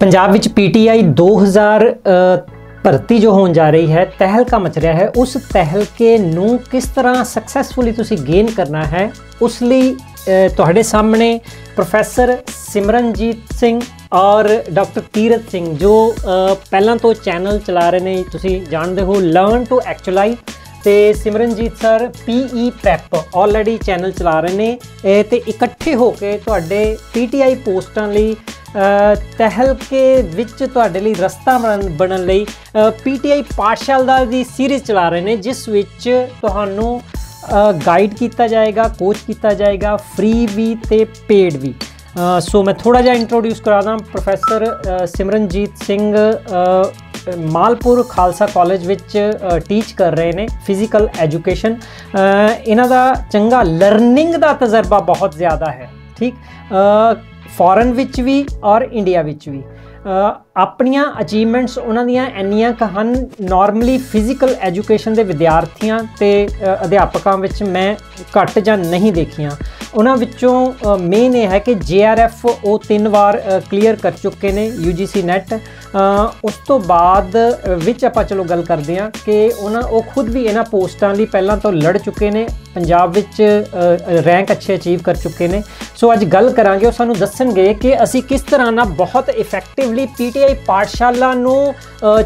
ਪੰਜਾਬ ਵਿੱਚ ਪੀਟੀਆਈ 2000 ਅ, ਭਰਤੀ ਜੋ ਹੋਣ ਜਾ ਰਹੀ ਹੈ ਤਹਿਲਕਾ ਮਚ ਰਿਹਾ ਹੈ। ਉਸ ਤਹਿਲਕੇ ਨੂੰ ਕਿਸ ਤਰ੍ਹਾਂ ਸਕਸੈਸਫੁਲੀ ਤੁਸੀਂ ਗੇਨ ਕਰਨਾ ਹੈ ਉਸ ਲਈ ਤੁਹਾਡੇ ਸਾਹਮਣੇ ਪ੍ਰੋਫੈਸਰ ਸਿਮਰਨਜੀਤ ਸਿੰਘ ਔਰ ਡਾਕਟਰ ਤੀਰਤ ਸਿੰਘ ਜੋ ਪਹਿਲਾਂ ਤੋਂ ਚੈਨਲ ਚਲਾ ਰਹੇ ਨੇ ਤੁਸੀਂ ਜਾਣਦੇ ਹੋ ਲਰਨ ਟੂ ਐਕਚੁਅਲਾਈਜ਼ ਤੇ Simranjeet sir PE prep already channel ਚਲਾ ਰਹੇ ਨੇ। ਇਹ ਤੇ ਇਕੱਠੇ ਹੋ ਕੇ ਤੁਹਾਡੇ ਪੀਟੀਆਈ ਪੋਸਟਾਂ ਲਈ ਤਹਿਲਕੇ ਵਿੱਚ ਤੁਹਾਡੇ ਲਈ ਰਸਤਾ ਬਣਨ- ਬਣਨ ਲਈ ਪੀਟੀਆਈ ਪਾਠਸ਼ਾਲਾ ਦੀ ਸੀਰੀਜ਼ ਚਲਾ ਰਹੇ ਨੇ, ਜਿਸ ਵਿੱਚ ਤੁਹਾਨੂੰ ਗਾਈਡ ਕੀਤਾ ਜਾਏਗਾ ਕੋਚ ਕੀਤਾ ਜਾਏਗਾ ਫ੍ਰੀ ਵੀ ਤੇ ਪੇਡ ਵੀ। ਸੋ ਮੈਂ ਥੋੜਾ ਜਿਹਾ ਇੰਟਰੋਡਿਊਸ ਕਰਾ ਦਾਂ ਪ੍ਰੋਫੈਸਰ ਸਿਮਰਨਜੀਤ ਸਿੰਘ ਮਾਲਪੁਰ ਖਾਲਸਾ ਕਾਲਜ ਵਿੱਚ ਟੀਚ ਕਰ ਰਹੇ ਨੇ ਫਿਜ਼ੀਕਲ ਐਜੂਕੇਸ਼ਨ ਇਹਨਾਂ ਦਾ ਚੰਗਾ ਲਰਨਿੰਗ ਦਾ ਤਜਰਬਾ ਬਹੁਤ ਜ਼ਿਆਦਾ ਹੈ, ਠੀਕ? ਫੋਰਨ ਵਿੱਚ ਵੀ ਔਰ ਇੰਡੀਆ ਵਿੱਚ ਵੀ। ਆਪਣੀਆਂ ਅਚੀਵਮੈਂਟਸ ਉਹਨਾਂ ਦੀਆਂ ਇੰਨੀਆਂ ਕੁ ਹਨ ਨਾਰਮਲੀ ਫਿਜ਼ੀਕਲ ਐਜੂਕੇਸ਼ਨ ਦੇ ਵਿਦਿਆਰਥੀਆਂ ਤੇ ਅਧਿਆਪਕਾਂ ਵਿੱਚ ਮੈਂ ਘੱਟ ਜਾਂ ਨਹੀਂ ਦੇਖੀਆਂ। ਉਹਨਾਂ ਵਿੱਚੋਂ ਮੇਨ ਇਹ ਹੈ ਕਿ ਜੇਆਰਐਫ ਉਹ ਤਿੰਨ ਵਾਰ ਕਲੀਅਰ ਕਰ ਚੁੱਕੇ ਨੇ ਯੂਜੀਸੀ ਨੈਟ ਉਸ ਤੋਂ ਬਾਅਦ ਵਿੱਚ ਆਪਾਂ ਚਲੋ ਗੱਲ ਕਰਦੇ ਹਾਂ ਕਿ ਉਹਨਾਂ ਉਹ ਖੁਦ ਵੀ ਇਹਨਾਂ ਪੋਸਟਾਂ ਲਈ ਪਹਿਲਾਂ ਤੋਂ ਲੜ ਚੁੱਕੇ ਨੇ, ਪੰਜਾਬ ਵਿੱਚ ਰੈਂਕ ਅੱਛੇ ਅਚੀਵ ਕਰ ਚੁੱਕੇ ਨੇ। ਸੋ ਅੱਜ ਗੱਲ ਕਰਾਂਗੇ, ਉਹ ਸਾਨੂੰ ਦੱਸਣਗੇ ਕਿ ਅਸੀਂ ਕਿਸ ਤਰ੍ਹਾਂ ਨਾਲ ਬਹੁਤ ਇਫੈਕਟਿਵਲੀ ਪੀਟੀਆਈ ਪਾਠਸ਼ਾਲਾ ਨੂੰ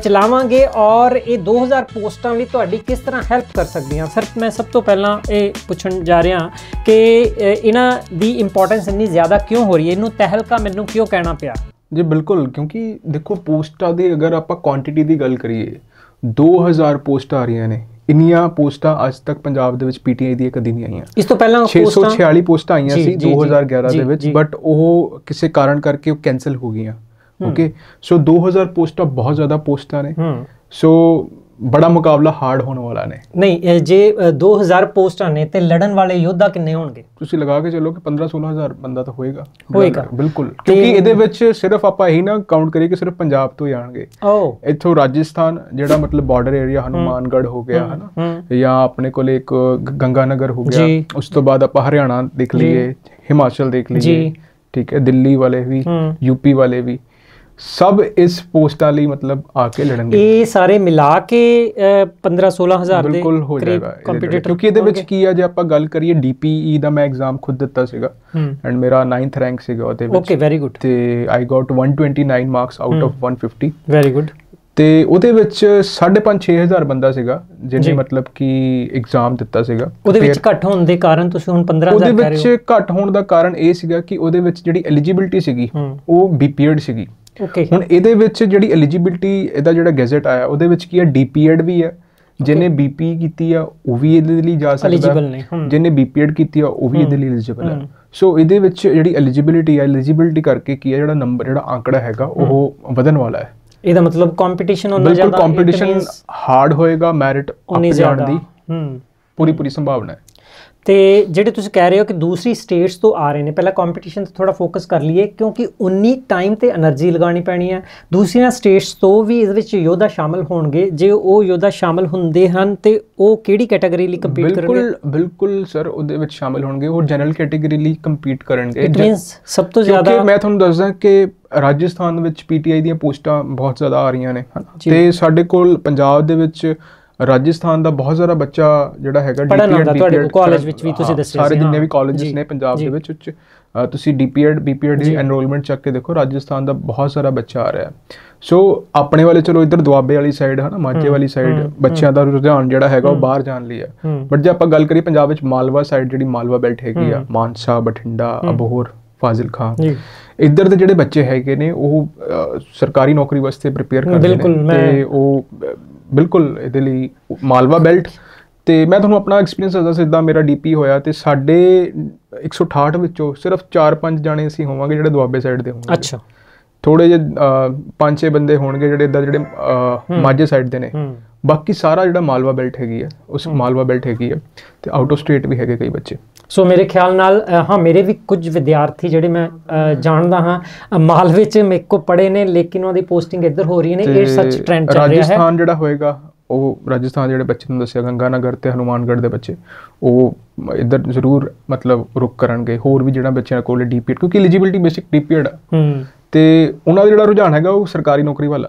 ਚਲਾਵਾਂਗੇ ਔਰ ਇਹ 2000 ਪੋਸਟਾਂ ਲਈ ਤੁਹਾਡੀ ਕਿਸ ਤਰ੍ਹਾਂ ਹੈਲਪ ਕਰ ਸਕਦੀਆਂ। ਸਰ, ਮੈਂ ਸਭ ਤੋਂ ਪਹਿਲਾਂ ਇਹ ਪੁੱਛਣ ਜਾ ਰਿਹਾ ਕਿ ਇਹਨਾਂ ਦੀ ਇੰਪੋਰਟੈਂਸ ਇੰਨੀ ਜ਼ਿਆਦਾ ਕਿਉਂ ਹੋ ਰਹੀ ਹੈ? ਇਹਨੂੰ ਤਹਿਲਕਾ ਮੈਨੂੰ ਕਿਉਂ ਕਹਿਣਾ ਪਿਆ? ਜੀ ਬਿਲਕੁਲ ਕਿਉਂਕਿ ਦੇਖੋ ਪੋਸਟਾਂ ਦੀ ਅਗਰ ਆਪਾਂ ਕੁਆਂਟੀਟੀ ਦੀ ਗੱਲ ਕਰੀਏ 2000 ਪੋਸਟਾਂ ਆ ਰਹੀਆਂ ਨੇ। ਇੰਨੀਆਂ ਪੋਸਟਾਂ ਅੱਜ ਤੱਕ ਪੰਜਾਬ ਦੇ ਵਿੱਚ ਪੀਟੀਆਈ ਦੀਆਂ ਕਦੀ ਨਹੀਂ ਆਈਆਂ। ਇਸ ਤੋਂ ਪਹਿਲਾਂ ਪੋਸਟਾਂ 646 ਪੋਸਟਾਂ ਆਈਆਂ ਸੀ ਜੀ, ਜੀ, 2011 ਜੀ, ਦੇ ਵਿੱਚ। ਬਟ ਉਹ ਕਿਸੇ ਕਾਰਨ ਕਰਕੇ ਉਹ ਕੈਨਸਲ ਹੋ ਗਈਆਂ। ਓਕੇ ਸੋ 2000 ਪੋਸਟਾਂ ਬਹੁਤ ਜ਼ਿਆਦਾ ਪੋਸਟਾਂ ਨੇ। ਸੋ ਬੜਾ ਮੁਕਾਬਲਾ ਹਾਰਡ ਹੋਣ ਵਾਲਾ ਨੇ ਨਹੀਂ ਜੇ ਅ, 2000 ਪੋਸਟਾਂ ਨੇ ਤੇ ਲੜਨ ਵਾਲੇ ਯੋਧਾ ਕਿੰਨੇ ਹੋਣਗੇ ਤੁਸੀਂ ਲਗਾ ਕੇ ਚੱਲੋ ਕਿ 15 16000 ਬੰਦਾ ਤਾਂ ਹੋਏਗਾ ਹੋਏਗਾ। ਬਿਲਕੁਲ ਕਿਉਂਕਿ ਇਹਦੇ ਵਿੱਚ ਸਿਰਫ ਆਪਾਂ ਇਹੀ ਨਾ ਕਾਊਂਟ ਕਰੀਏ ਕਿ ਸਿਰਫ ਪੰਜਾਬ ਤੋਂ ਹੀ ਆਣਗੇ ਇੱਥੋਂ ਰਾਜਸਥਾਨ ਜਿਹੜਾ ਮਤਲਬ ਬਾਰਡਰ ਏਰੀਆ ਹਨੂਮਾਨਗੜ੍ਹ ਹੋ ਗਿਆ ਹਨਾ। ਜਾਂ ਆਪਣੇ ਕੋਲ ਇੱਕ ਗੰਗਾਨਗਰ ਹੋ ਗਿਆ। ਉਸ ਤੋਂ ਬਾਅਦ ਆਪਾਂ ਹਰਿਆਣਾ ਦੇਖ। ਲਈਏ ਹਿਮਾਚਲ ਦੇਖ ਲਈਏ। ਠੀਕ ਹੈ ਦਿੱਲੀ ਵਾਲੇ ਵੀ। ਯੂਪੀ ਵਾਲੇ ਵੀ ਸਭ ਇਸ ਪੋਸਟਾਂ ਲਈ ਮਤਲਬ ਆ ਕੇ ਲੜਨਗੇ? ਇਹ ਸਾਰੇ ਮਿਲਾ ਕੇ 15 16000 ਦੇ ਬਿਲਕੁਲ ਹੋ ਕਰੀਬ ਕੰਪੀਟੀਟਰ। ਕਿਉਂਕਿ ਇਹਦੇ ਵਿੱਚ ਕੀ ਆ ਜੇ ਆਪਾਂ ਗੱਲ ਕਰੀਏ ਡੀਪੀਈ ਦਾ ਮੈਂ ਐਗਜ਼ਾਮ ਖੁਦ ਦਿੱਤਾ ਸੀਗਾ। ਹੂੰ। ਐਂਡ ਮੇਰਾ 9th ਰੈਂਕ ਸੀਗਾ ਉਹਦੇ ਵਿੱਚ। ਓਕੇ ਵੈਰੀ ਗੁੱਡ ਤੇ I got 129 marks out of 150 very good ਤੇ ਉਹਦੇ ਵਿੱਚ 5.5 6000 ਬੰਦਾ ਸੀਗਾ। ਜਿਹਨੇ ਮਤਲਬ ਕਿ ਐਗਜ਼ਾਮ ਦਿੱਤਾ ਸੀਗਾ। ਉਹਦੇ ਵਿੱਚ ਘੱਟ ਹੋਣ ਦੇ ਕਾਰਨ ਤੁਸੀਂ ਹੁਣ 15000 ਉਹਦੇ ਕਹਿ ਰਹੇ ਵਿੱਚ ਘੱਟ ਹੋਣ ਦਾ ਕਾਰਨ ਇਹ ਸੀਗਾ ਕਿ ਉਹਦੇ ਵਿੱਚ ਜਿਹੜੀ ਐਲੀਜੀਬਿਲਟੀ ਸੀਗੀ ਹੂੰ। ਉਹ ਬੀਪੀਐਡ ਸੀਗੀ। ਹੋ ਹੁਣ ਇਹਦੇ ਵਿੱਚ ਜਿਹੜੀ ਐਲੀਜੀਬਿਲਟੀ ਇਹਦਾ ਜਿਹੜਾ ਗੈਜ਼ਟ ਆਇਆ ਉਹਦੇ ਵਿੱਚ ਕੀ ਹੈ? ਡੀਪੀਐਡ ਵੀ ਹੈ। ਜਿਹਨੇ ਬੀਪੀ ਕੀਤੀ ਆ ਉਹ ਵੀ ਇਹਦੇ ਲਈ ਜਾ ਸਕਦਾ। ਹਮ। ਜਿਹਨੇ ਬੀਪੀਐਡ ਕੀਤੀ ਆ ਉਹ ਵੀ ਇਹਦੇ ਲਈ ਐਲੀਜੀਬਲ ਹੈ। ਸੋ ਇਹਦੇ ਵਿੱਚ ਜਿਹੜੀ ਐਲੀਜੀਬਿਲਟੀ ਹੈ ਐਲੀਜੀਬਿਲਟੀ ਕਰਕੇ ਕੀ ਹੈ ਜਿਹੜਾ ਨੰਬਰ ਜਿਹੜਾ ਆંકੜਾ ਹੈਗਾ ਉਹ ਵਧਣ ਵਾਲਾ ਹੈ। ਇਹਦਾ ਮਤਲਬ ਕੰਪੀਟੀਸ਼ਨ ਉਹਨਾਂ ਬਿਲਕੁਲ ਜ਼ਿਆਦਾ ਕੰਪੀਟੀਸ਼ਨ ਹਾਰਡ ਹੋਏਗਾ ਮੈਰਿਟ ਅਪ ਜਾਣ ਦੀ। ਹੂੰ ਪੂਰੀ ਪੂਰੀ ਸੰਭਾਵਨਾ ਹੈ। ਤੇ ਜਿਹੜੇ ਤੁਸੀਂ ਕਹਿ ਰਹੇ ਹੋ ਕਿ ਦੂਸਰੀ ਸਟੇਟਸ ਤੋਂ ਆ ਰਹੇ ਨੇ ਪਹਿਲਾਂ ਕੰਪੀਟੀਸ਼ਨ ਤੇ ਥੋੜਾ ਫੋਕਸ ਕਰ ਲਈਏ ਕਿਉਂਕਿ ਉਨੀ ਟਾਈਮ ਤੇ એનર્ਜੀ ਲਗਾਉਣੀ ਪੈਣੀ ਹੈ। ਦੂਸਰੀਆਂ ਸਟੇਟਸ ਤੋਂ ਵੀ ਇਸ ਵਿੱਚ ਯੋਧਾ ਸ਼ਾਮਲ ਹੋਣਗੇ। ਜੇ ਉਹ ਯੋਧਾ ਸ਼ਾਮਲ ਹੁੰਦੇ ਹਨ ਤੇ ਉਹ ਕਿਹੜੀ ਕੈਟਾਗਰੀ ਲਈ ਕੰਪੀਟ ਕਰਨਗੇ? ਬਿਲਕੁਲ ਬਿਲਕੁਲ ਸਰ ਉਹਦੇ ਵਿੱਚ ਸ਼ਾਮਲ ਹੋਣਗੇ। ਉਹ ਜਨਰਲ ਕੈਟਾਗਰੀ ਲਈ ਕੰਪੀਟ ਕਰਨਗੇ। ਇਟ ਮੀਨਸ ਸਭ ਤੋਂ ਜ਼ਿਆਦਾ ਕਿਉਂਕਿ ਮੈਂ ਤੁਹਾਨੂੰ ਦੱਸਦਾ ਕਿ ਰਾਜਸਥਾਨ ਵਿੱਚ ਪੀਟੀਆਈ ਦੀਆਂ ਪੋਸਟਾਂ ਬਹੁਤ ਜ਼ਿਆਦਾ ਆ ਰਹੀਆਂ ਨੇ। ਤੇ ਸਾਡੇ ਕੋਲ ਪੰਜਾਬ ਦੇ ਵਿੱਚ ਰਾਜਸਥਾਨ ਦਾ ਬਹੁਤ ਸਾਰਾ ਬੱਚਾ ਜਿਹੜਾ ਹੈਗਾ ਆਉਂਦਾ ਤੁਹਾਡੇ ਕੋਲ BPED college ਵਿੱਚ ਵੀ ਤੁਸੀਂ ਦੱਸਿਆ ਸਾਰੇ ਜਿੰਨੇ। ਵੀ ਕਾਲਜਸ ਨੇ ਪੰਜਾਬ। ਦੇ ਵਿੱਚ ਉੱਚ ਤੁਸੀਂ ਡੀਪੀਐਡ ਬੀਪੀਐਡ ਦੀ। ਐਨਰੋਲਮੈਂਟ ਚੱਕ ਕੇ ਦੇਖੋ ਰਾਜਸਥਾਨ ਦਾ ਬਹੁਤ ਸਾਰਾ ਬੱਚਾ ਆ ਰਿਹਾ ਹੈ ਸੋ ਆਪਣੇ ਵਾਲੇ ਚਲੋ ਇੱਧਰ ਦੁਆਬੇ ਵਾਲੀ ਸਾਈਡ ਹਨਾ ਮਾਝੇ ਵਾਲੀ ਸਾਈਡ ਬੱਚਿਆਂ ਦਾ ਰੁਝਾਨ ਜਿਹੜਾ ਹੈਗਾ ਉਹ। ਬਾਹਰ ਜਾਣ ਲਈ ਹੈ ਬਟ ਜੇ ਆਪਾਂ ਗੱਲ ਕਰੀਏ ਪੰਜਾਬ ਵਿੱਚ ਮਾਲਵਾ ਸਾਈਡ ਜਿਹੜੀ ਮਾਲਵਾ ਬੈਲਟ ਹੈਗੀ ਆ। ਮਾਨਸਾ ਬਠਿੰਡਾ। ਅਬੋਹਰ ਫਾਜ਼ਿਲਖਾ ਜੀ ਇੱਧਰ ਦੇ ਜਿਹੜੇ ਬੱਚੇ ਹੈਗੇ ਨੇ ਉਹ ਸਰਕਾਰੀ ਨੌਕਰੀ ਵਾਸਤੇ ਪ੍ਰਿਪੇਅਰ ਕਰਦੇ ਨੇ ਤੇ ਉਹ ਬਿਲਕੁਲ ਇਹਦੇ ਲਈ ਮਾਲਵਾ ਬੈਲਟ ਤੇ ਮੈਂ ਤੁਹਾਨੂੰ ਆਪਣਾ ਐਕਸਪੀਰੀਅੰਸ ਦੱਸਦਾ ਸਿੱਧਾ ਮੇਰਾ ਡੀਪੀ ਹੋਇਆ ਤੇ ਸਾਡੇ 168 ਵਿੱਚੋਂ ਸਿਰਫ 4-5 ਜਾਣੇ ਅਸੀਂ ਹੋਵਾਂਗੇ ਜਿਹੜੇ ਦੁਆਬੇ ਸਾਈਡ ਦੇ ਹੋਣਗੇ। ਅੱਛਾ। ਥੋੜੇ ਜਿਹੇ 5-6 ਬੰਦੇ ਹੋਣਗੇ ਜਿਹੜੇ ਇੱਦਾਂ ਜਿਹੜੇ। ਮਾਝੇ ਸਾਈਡ ਦੇ ਨੇ। ਹੂੰ। ਬਾਕੀ ਸਾਰਾ ਜਿਹੜਾ ਮਾਲਵਾ ਬੈਲਟ ਹੈਗੀ ਹੈ ਉਸ ਮਾਲਵਾ ਬੈਲਟ ਹੈਗੀ ਹੈ ਤੇ ਆਊਟ ਆਫ ਸਟੇਟ ਵੀ ਹੈਗੇ ਕਈ ਬੱਚੇ। ਸੋ ਮੇਰੇ ਖਿਆਲ ਨਾਲ ਹਾਂ ਮੇਰੇ ਵੀ ਕੁਝ ਵਿਦਿਆਰਥੀ ਜਿਹੜੇ ਮੈਂ ਜਾਣਦਾ ਹਾਂ ਮਾਲਵੇ ਚ ਮੇਰੇ ਕੋ ਪੜੇ ਨੇ ਲੇਕਿਨ ਉਹਦੀ ਪੋਸਟਿੰਗ ਇੱਧਰ ਹੋ ਰਹੀ ਨੇ ਇਹ ਸੱਚ ਟ੍ਰੈਂਡ ਚੱਲ ਰਿਹਾ ਹੈ। ਰਾਜਸਥਾਨ ਜਿਹੜਾ ਹੋਏਗਾ ਉਹ ਰਾਜਸਥਾਨ ਜਿਹੜੇ ਬੱਚੇ ਨੂੰ ਦੱਸਿਆ ਗੰਗਾਨਗਰ ਤੇ ਹਨੂਮਾਨਗੜ੍ਹ ਦੇ ਬੱਚੇ ਉਹ ਇੱਧਰ ਜ਼ਰੂਰ ਮਤਲਬ ਰੁਕ ਕਰਨਗੇ। ਹੋਰ ਵੀ ਜਿਹੜਾ ਬੱਚਿਆਂ ਕੋਲ ਡੀਪੀਐਡ ਕਿਉਂਕਿ ਐਲੀਜੀਬਿਲਟੀ ਬੇਸਿਕ ਡੀਪੀਐਡ ਹੂੰ। ਤੇ ਉਹਨਾਂ ਦਾ ਜਿਹੜਾ ਰੁਝਾਨ ਹੈਗਾ ਉਹ ਸਰਕਾਰੀ ਨੌਕਰੀ ਵਾਲਾ।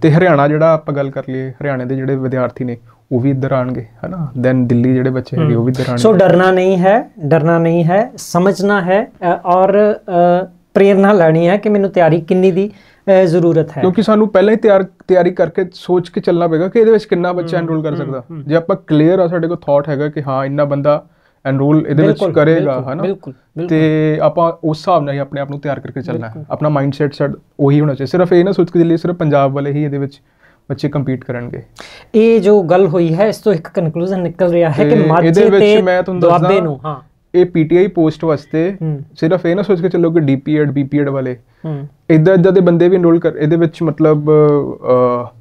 ਤੇ ਹਰਿਆਣਾ ਜਿਹੜਾ ਆਪਾਂ ਗੱਲ ਕਰ ਲਈਏ ਹਰਿਆਣੇ ਦੇ ਜਿਹੜੇ ਵਿਦਿਆਰਥੀ ਨੇ ਉਹ ਵੀ ਇੱਧਰ ਆਣਗੇ ਹਨਾ? ਦੈਨ ਦਿੱਲੀ ਜਿਹੜੇ ਬੱਚੇ ਹੈਗੇ ਉਹ ਵੀ ਇੱਧਰ ਸੋ ਆਣਗੇ ਡਰਨਾ ਨਹੀਂ ਹੈ ਡਰਨਾ ਨਹੀਂ ਹੈ ਸਮਝਣਾ ਹੈ ਔਰ ਅ, ਪ੍ਰੇਰਨਾ ਲੈਣੀ ਹੈ ਕਿ ਮੈਨੂੰ ਤਿਆਰੀ ਕਿੰਨੀ ਦੀ ਜ਼ਰੂਰਤ ਹੈ। ਕਿਉਂਕਿ ਸਾਨੂੰ ਪਹਿਲਾਂ ਹੀ ਤਿਆਰ ਤਿਆਰੀ ਕਰਕੇ ਸੋਚ ਕੇ ਚੱਲਣਾ ਪਏਗਾ ਕਿ ਇਹਦੇ ਵਿੱਚ ਕਿੰਨਾ ਬੱਚਾ ਐਨਰੋਲ ਕਰ ਸਕਦਾ। ਜੇ ਆਪਾਂ ਕਲੀਅਰ ਆ ਸਾਡੇ ਕੋਲ ਥਾਟ ਹੈਗਾ ਕਿ ਹਾਂ ਇੰਨਾ ਬੰਦਾ ਐਨਰੋਲ ਇਹਦੇ ਵਿੱਚ ਕਰੇਗਾ ਹਨਾ। ਤੇ ਆਪਾਂ ਉਸ ਹਿਸਾਬ ਨਾਲ ਹੀ ਆਪਣੇ ਆਪ ਨੂੰ ਤਿਆਰ ਕਰਕੇ ਚੱਲਣਾ ਹੈ। ਆਪਣਾ ਮਾਈਂਡਸੈਟ ਸਾਡ ਉਹੀ ਹੋਣਾ ਚਾਹੀਦਾ। ਸਿਰਫ ਇਹ ਨਾ ਸੋਚ ਕੇ ਚੱਲੀਏ ਸਿਰਫ ਪੰਜਾਬ ਵਾਲੇ ਹੀ ਇਹਦੇ ਵਿੱਚ ਬੱਚੇ ਕੰਪੀਟ ਕਰਨਗੇ। ਇਹ ਜੋ ਗੱਲ ਹੋਈ ਹੈ ਇਸ ਤੋਂ ਇੱਕ ਕਨਕਲੂਜਨ ਨਿਕਲ ਰਿਹਾ ਹੈ ਕਿ ਮਾਝੇ ਤੇ ਦੁਆਬੇ ਨੂੰ ਹਾਂ। ਇਹ ਪੀਟੀਆਈ ਪੋਸਟ ਵਾਸਤੇ ਸਿਰਫ ਇਹ ਨਾ ਸੋਚ ਕੇ ਚੱਲੋ ਕਿ ਡੀਪੀਐਡ ਬੀਪੀਐਡ ਵਾਲੇ। ਇਦਾਂ ਇਦਾਂ ਦੇ ਬੰਦੇ ਵੀ ਇਨਰੋਲ ਕਰ ਇਹਦੇ ਵਿੱਚ ਮਤਲਬ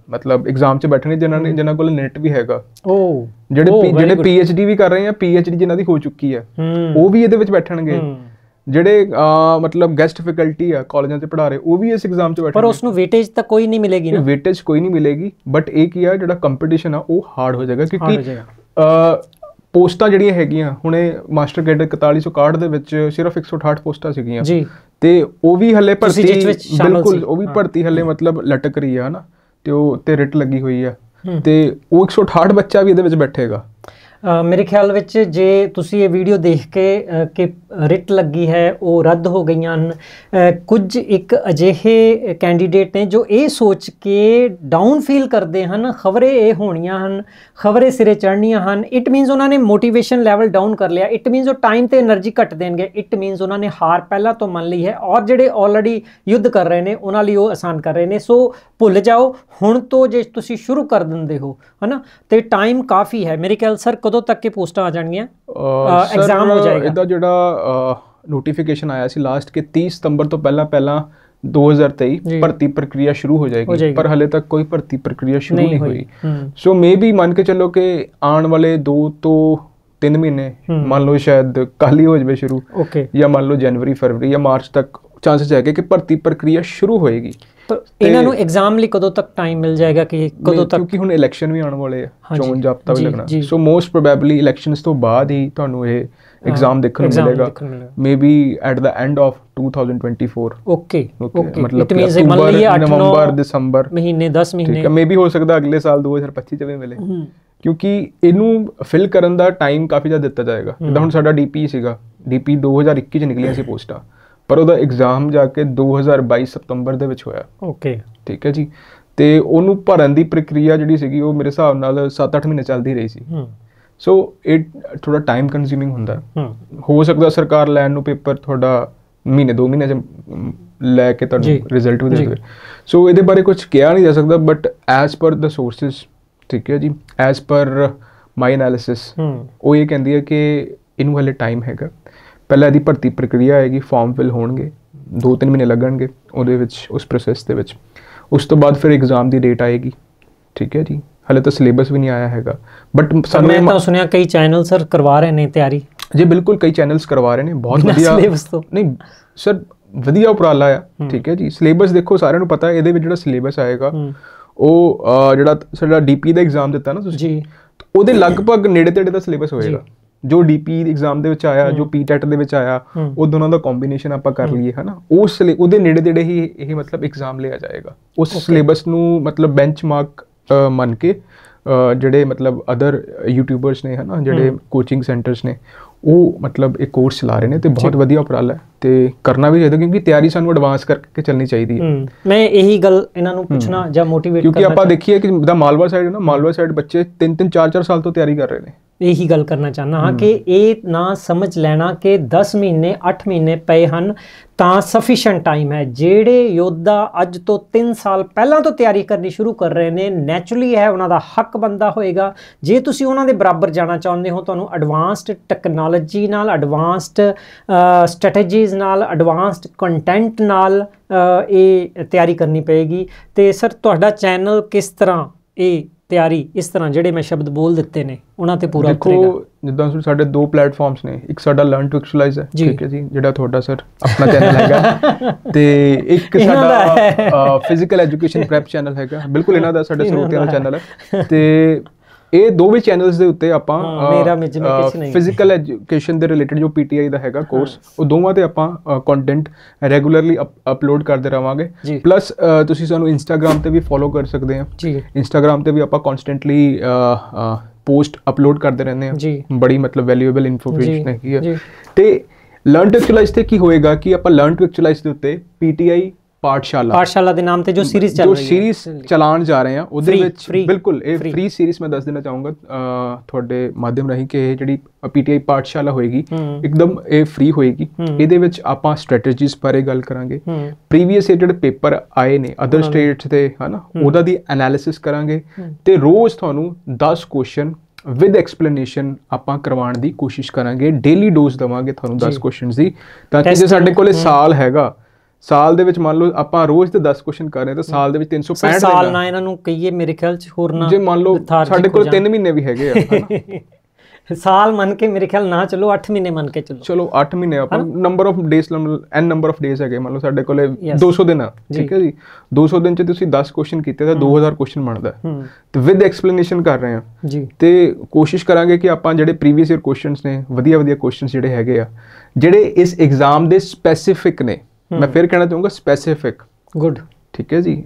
ਮਤਲਬ ਐਗਜ਼ਾਮ 'ਚ ਬੈਠਣੇ ਜਿਨ੍ਹਾਂ ਨੇ ਜਿਨ੍ਹਾਂ ਕੋਲ ਨੈਟ ਵੀ ਹੈਗਾ। ਓ ਜਿਹੜੇ ਜਿਹੜੇ. ਪੀਐਚਡੀ ਵੀ ਕਰ ਰਹੇ ਆ ਪੀਐਚਡੀ ਜਿਨ੍ਹਾਂ ਦੀ ਹੋ ਚੁੱਕੀ ਹੂੰ। ਉਹ ਵੀ ਇਹਦੇ ਵਿੱਚ ਬੈਠਣਗੇ। ਜਿਹੜੇ ਮਤਲਬ ਗੈਸਟ ਫੈਕਲਟੀ ਆ ਕਾਲਜਾਂ 'ਚ ਪੜ੍ਹਾ ਰਹੇ ਉਹ ਵੀ ਇਸ ਐਗਜ਼ਾਮ 'ਚ ਪਰ ਬੈਠਣਗੇ। ਉਸ ਨੂੰ ਵੇਟੇਜ ਤਾਂ ਕੋਈ ਨਹੀਂ ਮਿਲੇਗੀ ਨਾ। ਵੇਟੇਜ ਕੋਈ ਨਹੀਂ ਮਿਲੇਗੀ ਬਟ ਇਹ ਕੀ ਆ ਜਿਹੜਾ ਕੰਪੀਟੀਸ਼ਨ ਆ ਉਹ ਹਾਰਡ ਹੋ ਜਾਏਗਾ ਕਿਉਂਕਿ ਪੋਸਟਾਂ ਜਿਹੜੀਆਂ ਹੈਗੀਆਂ ਹੁਣੇ ਮਾਸਟਰ ਕੈਡਰ 4161 ਦੇ ਵਿੱਚ ਸਿਰਫ 168 ਪੋਸਟਾਂ ਸੀਗੀਆਂ। ਜੀ। ਤੇ ਉਹ ਵੀ ਹੱਲੇ ਭਰਤੀ ਬਿਲਕੁਲ। ਉਹ ਵੀ ਭਰਤੀ ਹੱਲੇ ਮਤਲਬ ਲਟਕ ਰਹੀ ਆ ਹਨਾ ਤੇ ਉਹ ਤੇ ਰਿਟ ਲੱਗੀ ਹੋਈ ਆ। ਤੇ ਉਹ 168 ਬੱਚਾ ਵੀ ਇਹਦੇ ਵਿੱਚ ਬੈਠੇਗਾ। ਮੇਰੇ ਖਿਆਲ ਵਿੱਚ ਜੇ ਤੁਸੀਂ ਇਹ ਵੀਡੀਓ ਦੇਖ ਕੇ ਕਿ ਰਿਟ ਲੱਗੀ ਹੈ, ਉਹ ਰੱਦ ਹੋ ਗਈਆਂ ਹਨ ਕੁਝ ਇੱਕ ਅਜਿਹੇ ਕੈਂਡੀਡੇਟ ਨੇ ਜੋ ਇਹ ਸੋਚ ਕੇ ਡਾਊਨ ਫੀਲ ਕਰਦੇ ਹਨ, ਖਬਰੇ ਇਹ ਹੋਣੀਆਂ ਹਨ, ਖਬਰੇ ਸਿਰੇ ਚੜਨੀਆਂ ਹਨ। ਇਟ ਮੀਨਸ ਉਹਨਾਂ ਨੇ ਮੋਟੀਵੇਸ਼ਨ ਲੈਵਲ ਡਾਊਨ ਕਰ ਲਿਆ। ਇਟ ਮੀਨਸ ਉਹ ਟਾਈਮ ਤੇ એનર્ਜੀ ਘਟ ਦੇਣਗੇ। ਇਟ ਮੀਨਸ ਉਹਨਾਂ ਨੇ ਹਾਰ ਪਹਿਲਾਂ ਤੋਂ ਮੰਨ ਲਈ ਹੈ ਔਰ ਜਿਹੜੇ ਆਲਰੇਡੀ ਯੁੱਧ ਕਰ ਰਹੇ ਨੇ, ਉਹਨਾਂ ਲਈ ਉਹ ਆਸਾਨ ਕਰ ਰਹੇ ਨੇ। ਸੋ ਭੁੱਲ ਜਾਓ, ਹੁਣ ਤੋਂ ਜੇ ਤੁਸੀਂ ਸ਼ੁਰੂ ਕਰ ਦਿੰਦੇ ਹੋ, ਹਨਾ, ਤੇ ਟਾਈਮ ਕਾਫੀ ਹੈ। ਮੇਰੇ ਖਿਆਲ ਸਰ ਕਦੋਂ ਤੱਕ ਇਹ ਪੋਸਟਾਂ ਆ ਜਾਣਗੀਆਂ exam ਹੋ ਜਾਏਗਾ। ਇਹਦਾ ਜਿਹੜਾ ਨੋਟੀਫਿਕੇਸ਼ਨ ਆਇਆ ਸੀ ਲਾਸਟ ਕਿ 30 ਸਤੰਬਰ ਤੋਂ ਪਹਿਲਾਂ ਪਹਿਲਾਂ 2023 ਜੀ। ਭਰਤੀ ਪ੍ਰਕਿਰਿਆ ਸ਼ੁਰੂ ਹੋ ਜਾਏਗੀ। ਪਰ ਹਲੇ ਤੱਕ ਕੋਈ ਭਰਤੀ ਪ੍ਰਕਿਰਿਆ ਸ਼ੁਰੂ ਨਹੀਂ ਹੋਈ। ਸੋ ਮੇ ਵੀ ਮੰਨ ਕੇ ਚੱਲੋ ਕਿ ਆਉਣ ਵਾਲੇ 2 ਤੋਂ 3 ਮਹੀਨੇ। ਮੰਨ ਲਓ ਸ਼ਾਇਦ ਕੱਲ੍ਹ ਹੀ ਹੋ ਜਾਵੇ ਸ਼ੁਰੂ ਓਕੇ ਜਾਂ ਮੰਨ ਲਓ ਜਨਵਰੀ ਫਰਵਰੀ ਜਾਂ ਮਾਰਚ ਤੱਕ ਚਾਂਸਸ ਹੈਗੇ ਕਿ ਭਰਤੀ ਪ੍ਰਕਿਰਿਆ ਸ਼ੁਰੂ ਹੋਏਗੀ ਪਰ ਇਹਨਾਂ ਨੂੰ ਐਗਜ਼ਾਮ ਲਈ ਕਦੋਂ ਤੱਕ ਟਾਈਮ ਮਿਲ ਜਾਏਗਾ ਕਿ ਕਦੋਂ ਤੱਕ? ਕਿਉਂਕਿ ਹੁਣ ਇਲੈਕਸ਼ਨ ਵੀ ਆਉਣ ਵਾਲੇ ਆ ਚੋਣ ਜਾਬਤਾ ਵੀ ਲੱਗਣਾ। ਸੋ ਮੋਸਟ ਪ੍ਰੋਬੈਬਲੀ ਇਲੈਕਸ਼ਨਸ ਤੋਂ ਬਾਅਦ ਹੀ ਤੁਹਾਨੂੰ ਇਹ ਐਗਜ਼ਾਮ ਦੇਖਣ ਨੂੰ ਮਿਲੇਗਾ। Maybe at the end of 2024 okay okay ਮਤਲਬ ਇਟ ਕਿ ਮੀਨਸ ਮੰਨ ਅਕਤੂਬਰ, ਲਈਏ 8 ਨਵੰਬਰ, ਦਸੰਬਰ। ਮਹੀਨੇ 10 ਠੀਕ ਮਹੀਨੇ। ਹੈ ਮੇਬੀ ਹੋ ਸਕਦਾ ਅਗਲੇ ਸਾਲ 2025 ਚ ਵੀ ਮਿਲੇ। ਕਿਉਂਕਿ ਇਹਨੂੰ ਫਿਲ ਕਰਨ ਦਾ ਟਾਈਮ ਕਾਫੀ ਜ਼ਿਆਦਾ ਦਿੱਤਾ ਜਾਏਗਾ। ਜਿੱਦਾਂ ਹੁਣ ਸਾਡਾ ਡੀਪੀ ਸੀਗਾ। ਡੀਪੀ 2021 ਚ ਨਿਕਲੀਆਂ ਸੀ ਪੋਸਟਾਂ। ਪਰ ਉਹਦਾ ਐਗਜ਼ਾਮ ਜਾ ਕੇ 2022 ਸਤੰਬਰ ਦੇ ਵਿੱਚ ਹੋਇਆ। ਓਕੇ ਠੀਕ ਹੈ ਜੀ? ਤੇ ਉਹਨੂੰ ਭਰਨ ਦੀ ਪ੍ਰਕਿਰਿਆ ਜਿਹੜੀ ਸੀਗੀ ਉਹ ਮੇਰੇ ਹਿਸਾਬ ਨਾਲ 7-8 ਮਹੀਨੇ ਚੱਲਦੀ ਰਹੀ ਸੀ। ਹੂੰ। ਸੋ ਇਹ ਥੋੜਾ ਟਾਈਮ ਕੰਜ਼ਿਊਮਿੰਗ ਹੁੰਦਾ। ਹੂੰ। ਹੋ ਸਕਦਾ ਸਰਕਾਰ ਲੈਣ ਨੂੰ ਪੇਪਰ ਤੁਹਾਡਾ ਮਹੀਨੇ ਦੋ ਮਹੀਨੇ ਚ ਲੈ ਕੇ। ਤੁਹਾਨੂੰ ਰਿਜ਼ਲਟ ਵੀ ਦੇ। ਦੇਵੇ। ਸੋ ਇਹਦੇ ਬਾਰੇ ਕੁਝ ਕਿਹਾ ਨਹੀਂ ਜਾ ਸਕਦਾ but as per the sources ਠੀਕ ਹੈ ਜੀ? ਐਜ਼ ਪਰ ਮਾਈ ਐਨਾਲਿਸਿਸ ਉਹ ਇਹ ਕਹਿੰਦੀ ਹੈ ਕਿ ਇਹਨੂੰ ਹਲੇ ਟਾਈਮ ਹੈਗਾ। ਪਹਿਲਾਂ ਇਹਦੀ ਭਰਤੀ ਪ੍ਰਕਿਰਿਆ ਆਏਗੀ ਫਾਰਮ ਫਿਲ ਹੋਣਗੇ 2-3 ਮਹੀਨੇ ਲੱਗਣਗੇ ਉਹਦੇ ਵਿੱਚ ਉਸ ਪ੍ਰੋਸੈਸ ਦੇ ਵਿੱਚ। ਉਸ ਤੋਂ ਬਾਅਦ ਫਿਰ ਐਗਜ਼ਾਮ ਦੀ ਡੇਟ ਆਏਗੀ। ਠੀਕ ਹੈ ਜੀ? ਹਲੇ ਤਾਂ ਸਿਲੇਬਸ ਵੀ ਨਹੀਂ ਆਇਆ ਹੈਗਾ। ਬਟ ਸਾਨੂੰ ਮੈਂ ਤਾਂ ਸੁਣਿਆ ਕਈ ਚੈਨਲ ਸਰ ਕਰਵਾ ਰਹੇ ਨੇ ਤਿਆਰੀ। ਜੀ ਬਿਲਕੁਲ ਕਈ ਚੈਨਲਸ ਕਰਵਾ ਰਹੇ ਨੇ ਬਹੁਤ ਵਧੀਆ। syllabus ਤੋਂ। ਨਹੀਂ ਸਰ ਵਧੀਆ ਉਪਰਾਲਾ ਆ। ਠੀਕ ਹੈ ਜੀ? ਸਿਲੇਬਸ ਦੇਖੋ ਸਾਰਿਆਂ ਨੂੰ ਪਤਾ ਇਹਦੇ ਵਿੱਚ ਜਿਹੜਾ ਸਿਲੇਬਸ ਆਏਗਾ ਉਹ ਜਿਹੜਾ ਸਾਡਾ ਡੀਪੀ ਦਾ ਐਗਜ਼ਾਮ ਦਿੱਤਾ ਨਾ ਤੁਸੀਂ ਜੀ। ਉਹਦੇ ਲਗਭਗ ਨੇੜੇ ਤੇੜੇ ਦਾ ਸਿਲੇਬਸ ਹੋਏਗਾ। ਜੋ ਡੀਪੀ ਐਗਜ਼ਾਮ ਦੇ ਵਿੱਚ ਆਇਆ ਜੋ ਪੀਟੈਟ ਦੇ ਵਿੱਚ ਆਇਆ। ਉਹ ਦੋਨਾਂ ਦਾ ਕੰਬੀਨੇਸ਼ਨ ਆਪਾਂ ਕਰ ਲਈਏ ਹਨਾ? ਉਸ ਉਹਦੇ ਨੇੜੇ ਤੇੜੇ ਹੀ ਇਹ ਮਤਲਬ ਐਗਜ਼ਾਮ ਲਿਆ ਜਾਏਗਾ। ਉਸ ਸਿਲੇਬਸ ਨੂੰ ਮਤਲਬ ਬੈਂਚਮਾਰਕ ਮੰਨ ਕੇ ਜਿਹੜੇ ਮਤਲਬ ਅਦਰ ਯੂਟਿਊਬਰਸ ਨੇ ਹਨਾ? ਜਿਹੜੇ ਕੋਚਿੰਗ ਸੈਂਟਰਸ ਨੇ ਉਹ ਮਤਲਬ ਇਹ ਕੋਰਸ ਚਲਾ ਰਹੇ ਨੇ ਤੇ ਬਹੁਤ ਵਧੀਆ ਉਪਰਾਲਾ ਹੈ ਤੇ ਕਰਨਾ ਵੀ ਚਾਹੀਦਾ ਕਿਉਂਕਿ ਤਿਆਰੀ ਸਾਨੂੰ ਐਡਵਾਂਸ ਕਰਕੇ ਚੱਲਣੀ ਚਾਹੀਦੀ ਹੈ। ਮੈਂ ਇਹੀ ਗੱਲ ਇਹਨਾਂ ਨੂੰ ਪੁੱਛਣਾ ਜਾਂ ਮੋਟੀਵੇਟ ਕਿਉਂਕਿ ਕਰਨਾ ਆਪਾਂ ਦੇਖੀਏ ਕਿ ਦਾ ਮਾਲਵਾ ਸਾਈਡ ਹੈ ਨਾ ਮਾਲਵਾ ਸਾਈਡ ਬੱਚੇ 3 3 4 4 ਸਾਲ ਤੋਂ ਤਿਆਰੀ ਕਰ ਰਹੇ ਨੇ। ਇਹੀ ਗੱਲ ਕਰਨਾ ਚਾਹਨਾ ਹਾਂ ਕਿ ਇਹ ਨਾ ਸਮਝ ਲੈਣਾ ਕਿ 10 ਮਹੀਨੇ 8 ਮਹੀਨੇ ਪਏ ਹਨ ਤਾਂ ਸਫੀਸ਼ੀਐਂਟ ਟਾਈਮ ਹੈ। ਜਿਹੜੇ ਯੋਧਾ ਅੱਜ ਤੋਂ 3 ਸਾਲ ਪਹਿਲਾਂ ਤੋਂ ਤਿਆਰੀ ਕਰਨੀ ਸ਼ੁਰੂ ਕਰ ਰਹੇ ਨੇ ਨੈਚੁਰਲੀ ਹੈ ਉਹਨਾਂ ਦਾ ਹੱਕ ਬੰਦਾ ਹੋਏਗਾ। ਜੇ ਤੁਸੀਂ ਉਹਨਾਂ ਦੇ ਬਰਾਬਰ ਜਾਣਾ ਚਾਹੁੰਦੇ ਹੋ ਤੁਹਾਨੂੰ ਐਡਵਾਂਸਡ ਟੈਕਨੋਲੋਜੀ ਨਾਲ ਐਡਵਾਂਸਡ ਸਟ੍ਰੈਟੇਜੀਜ਼ ਨਾਲ ਐਡਵਾਂਸਡ ਕੰਟੈਂਟ ਨਾਲ ਇਹ ਤਿਆਰੀ ਕਰਨੀ ਪਏਗੀ। ਤੇ ਸਰ ਤੁਹਾਡਾ ਚੈਨਲ ਕਿਸ ਤਰ੍ਹਾਂ ਇਹ ਤਿਆਰੀ ਇਸ ਤਰ੍ਹਾਂ ਜਿਹੜੇ ਮੈਂ ਸ਼ਬਦ ਬੋਲ ਦਿੱਤੇ ਨੇ ਉਹਨਾਂ ਤੇ ਪੂਰਾ ਉਤਰੇਗਾ। ਦੇਖੋ ਜਿੱਦਾਂ ਸਾਡੇ ਦੋ ਪਲੇਟਫਾਰਮਸ ਨੇ ਇੱਕ ਸਾਡਾ ਲਰਨ ਟੂ ਐਕਚੁਅਲਾਈਜ਼ ਹੈ। ਠੀਕ ਹੈ ਜੀ ਜਿਹੜਾ ਤੁਹਾਡਾ ਸਰ ਆਪਣਾ ਚੈਨਲ ਹੈਗਾ। ਤੇ ਇੱਕ ਸਾਡਾ ਫਿਜ਼ੀਕਲ ਐਜੂਕੇਸ਼ਨ ਪ੍ਰੈਪ ਚੈਨਲ ਹੈਗਾ। ਬਿਲਕੁਲ ਇਹਨਾਂ ਦਾ ਸਾਡੇ ਸਰੋਤਿਆਂ ਦਾ ਚੈਨਲ ਹੈ। ਤੇ ਇਹ ਦੋਵੇਂ ਚੈਨਲਸ ਦੇ ਉੱਤੇ ਆਪਾਂ ਮੇਰਾ ਮਿਜਨ ਕੁਛ ਨਹੀਂ। ਫਿਜ਼ੀਕਲ ਐਜੂਕੇਸ਼ਨ ਦੇ ਰਿਲੇਟਡ ਜੋ ਪੀਟੀਆਈ ਦਾ ਹੈਗਾ ਕੋਰਸ ਉਹ ਦੋਵਾਂ ਤੇ ਆਪਾਂ ਕੰਟੈਂਟ ਰੈਗੂਲਰਲੀ ਅਪਲੋਡ ਕਰਦੇ ਰਵਾਂਗੇ। ਪਲੱਸ ਤੁਸੀਂ ਸਾਨੂੰ ਇੰਸਟਾਗ੍ਰam ਤੇ ਵੀ ਫੋਲੋ ਕਰ ਸਕਦੇ ਆ ਜੀ ਇੰਸਟਾਗ੍ਰam ਤੇ ਵੀ ਆਪਾਂ ਕਨਸਟੈਂਟਲੀ ਪੋਸਟ ਅਪਲੋਡ ਕਰਦੇ ਰਹਿੰਦੇ ਆ। ਬੜੀ ਮਤਲਬ ਵੈਲਿਊਏਬਲ ਇਨਫੋਰਮੇਸ਼ਨ ਹੈਗੀ ਆ। ਤੇ ਲਰਨ ਟੂ ਐਕਚੁਅਲਾਈਜ਼ ਤੇ ਕੀ ਹੋਏਗਾ ਕਿ ਆਪਾਂ ਲਰਨ ਟੂ ਐਕਚੁਅਲਾਈਜ਼ ਦੇ ਉੱਤੇ ਪੀਟੀਆਈ ਪਾਠਸ਼ਾਲਾ। ਪਾਠਸ਼ਾਲਾ ਦੇ ਨਾਮ ਤੇ ਜੋ ਸੀਰੀਜ਼ ਚੱਲ ਜੋ ਰਹੀ ਹੈ। ਸੀਰੀਜ਼ ਚਲਾਉਣ ਜਾ ਰਹੇ ਆ ਉਹਦੇ ਵਿੱਚ ਬਿਲਕੁਲ ਇਹ। ਫ੍ਰੀ ਸੀਰੀਜ਼ ਮੈਂ ਦੱਸ ਦੇਣਾ ਚਾਹੂੰਗਾ ਤੁਹਾਡੇ ਮਾਧਿਅਮ ਰਾਹੀਂ ਕਿ ਇਹ ਜਿਹੜੀ ਪੀਟੀਆਈ ਪਾਠਸ਼ਾਲਾ ਹੋਏਗੀ। ਇੱਕਦਮ ਇਹ ਫ੍ਰੀ ਹੋਏਗੀ। ਇਹਦੇ ਵਿੱਚ ਆਪਾਂ ਸਟ੍ਰੈਟਜੀਜ਼ ਬਾਰੇ ਗੱਲ ਕਰਾਂਗੇ। ਪ੍ਰੀਵੀਅਸ ਜਿਹੜੇ ਪੇਪਰ ਆਏ ਨੇ ਅਦਰ ਸਟੇਟਸ ਦੇ ਹਨਾ? ਉਹਦਾ ਦੀ ਐਨਾਲਿਸਿਸ ਕਰਾਂਗੇ। ਤੇ ਰੋਜ਼ ਤੁਹਾਨੂੰ 10 ਕੁਐਸਚਨ ਵਿਦ ਐਕਸਪਲੇਨੇਸ਼ਨ ਆਪਾਂ ਕਰਵਾਉਣ ਦੀ ਕੋਸ਼ਿਸ਼ ਕਰਾਂਗੇ। ਡੇਲੀ ਡੋਜ਼ ਦਵਾਂਗੇ ਤੁਹਾਨੂੰ 10 ਜੀ। ਕੁਐਸਚਨਸ ਦੀ ਤਾਂ ਕਿ ਜੇ ਸਾਡੇ ਕੋਲੇ ਸਾਲ ਹੈਗਾ ਸਾਲ ਦੇ ਵਿੱਚ ਮੰਨ ਲਓ ਆਪਾਂ ਰੋਜ਼ ਤੇ 10 ਕੁਐਸਚਨ ਕਰ ਰਹੇ ਹਾਂ ਤਾਂ ਸਾਲ ਦੇ ਵਿੱਚ ਸਰ 365 ਸਾਲ ਦਿਨ ਆ। ਨਾ ਇਹਨਾਂ ਨੂੰ ਕਹੀਏ ਮੇਰੇ ਖਿਆਲ ਚ ਹੋਰ ਨਾ ਜੇ ਮੰਨ ਲਓ ਸਾਡੇ ਕੋਲ ਹੋ 3 ਮਹੀਨੇ ਵੀ ਹੈਗੇ ਆ। ਹਨਾ ਸਾਲ ਮੰਨ ਕੇ ਮੇਰੇ ਖਿਆਲ ਨਾ ਚਲੋ 8 ਮਹੀਨੇ ਮੰਨ ਕੇ ਚਲੋ। ਚਲੋ 8 ਮਹੀਨੇ ਆਪਾਂ number of days and number of days ਹੈਗੇ ਮੰਨ ਲਓ ਸਾਡੇ ਕੋਲੇ Yes. 200 ਦਿਨ ਆ ਠੀਕ ਹੈ ਜੀ? 200 ਦਿਨ ਚ ਤੁਸੀਂ 10 ਕੁਐਸਚਨ ਕੀਤੇ ਤਾਂ 2000 ਕੁਐਸਚਨ ਬਣਦਾ। ਤੇ ਵਿਦ ਐਕਸਪਲੇਨੇਸ਼ਨ ਕਰ ਰਹੇ ਹਾਂ। ਜੀ। ਤੇ ਕੋਸ਼ਿਸ਼ ਕਰਾਂਗੇ ਕਿ ਆਪਾਂ ਜਿਹੜੇ ਪ੍ਰੀਵੀਅਸ ਈਅਰ ਕੁਐਸਚਨਸ ਨੇ ਵਧੀਆ ਵਧੀਆ ਕੁਐਸਚਨਸ ਜਿਹੜੇ ਹੈਗੇ ਆ ਜਿਹੜੇ ਇਸ ਐਗਜ਼ਾਮ ਦੇ ਸਪੈਸੀਫਿਕ ਨੇ ਮੈਂ ਫਿਰ ਕਹਿਣਾ ਚਾਹੂੰਗਾ ਸਪੈਸੀਫਿਕ ਗੁੱਡ ਠੀਕ ਹੈ ਜੀ?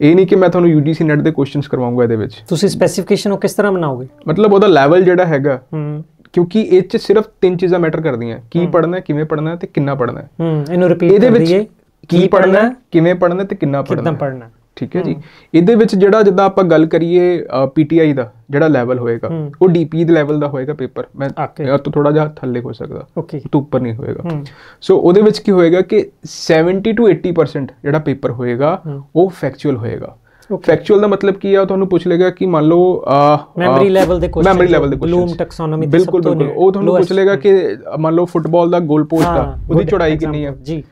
ਇਹ ਨਹੀਂ ਕਿ ਮੈਂ ਤੁਹਾਨੂੰ UGC ਨੈਟ ਦੇ ਕੁਐਸਚਨਸ ਕਰਵਾਉਂਗਾ ਇਹਦੇ ਵਿੱਚ। ਤੁਸੀਂ ਸਪੈਸੀਫਿਕੇਸ਼ਨ ਉਹ ਕਿਸ ਤਰ੍ਹਾਂ ਬਣਾਓਗੇ? ਮਤਲਬ ਉਹਦਾ ਲੈਵਲ ਜਿਹੜਾ ਹੈਗਾ ਹੂੰ। ਕਿਉਂਕਿ ਇਹ ਚ ਸਿਰਫ ਤਿੰਨ ਚੀਜ਼ਾਂ ਮੈਟਰ ਕਰਦੀਆਂ ਕੀ ਪੜ੍ਹਨਾ ਹੈ ਕਿਵੇਂ ਪੜ੍ਹਨਾ ਹੈ ਤੇ ਕਿੰਨਾ ਪੜ੍ਹਨਾ ਹੈ। ਇਹਨੂੰ ਰਿਪੀਟ ਇਹਦੇ ਕਰ ਵਿੱਚ ਦਈਏ। ਕੀ ਪੜ੍ਹਨਾ ਹੈ ਕਿਵੇਂ ਪੜ੍ਹਨਾ ਹੈ ਤੇ ਕਿੰਨਾ ਪੜ੍ਹਨਾ ਕਿਦਾਂ ਹੈ। ਪੜਨਾ ਠੀਕ ਹੈ ਜੀ? ਇਹਦੇ ਵਿੱਚ ਜਿਹੜਾ ਜਿੱਦਾਂ ਆਪਾਂ ਗੱਲ ਕਰੀਏ ਪੀਟੀਆਈ ਦਾ ਜਿਹੜਾ ਲੈਵਲ ਹੋਏਗਾ। ਉਹ ਡੀਪੀ ਦੇ ਲੈਵਲ ਦਾ ਹੋਏਗਾ ਪੇਪਰ। ਮੈਂ ਤੋਂ ਥੋੜਾ ਜਿਹਾ ਥੱਲੇ ਹੋ ਸਕਦਾ। ਤੋਂ ਉੱਪਰ ਨਹੀਂ ਹੋਏਗਾ। ਸੋ ਉਹਦੇ ਵਿੱਚ ਕੀ ਹੋਏਗਾ ਕਿ 70 ਤੋਂ 80% ਜਿਹੜਾ ਪੇਪਰ ਹੋਏਗਾ। ਉਹ ਫੈਕਚੁਅਲ ਹੋਏਗਾ. ਫੈਕਚੁਅਲ ਦਾ ਮਤਲਬ ਕੀ ਆ ਉਹ ਤੁਹਾਨੂੰ ਪੁੱਛ ਲੇਗਾ ਕਿ ਮੰਨ ਲਓ Memory level ਦੇ questions ਮੈਮਰੀ ਲੈਵਲ ਦੇ questions taxonomy ਤੇ ਬਿਲਕੁਲ। ਬਿਲਕੁਲ ਉਹ ਤੁਹਾਨੂੰ ਪੁੱਛ ਲੇਗਾ ਕਿ ਮੰਨ ਲਓ ਫੁੱਟਬਾਲ ਦਾ ਗੋਲ ਪੋਸਟ ਹਾਂ, ਉਹਦੀ ਚੌੜਾਈ ਕਿੰਨੀ ਆ ਜੀ।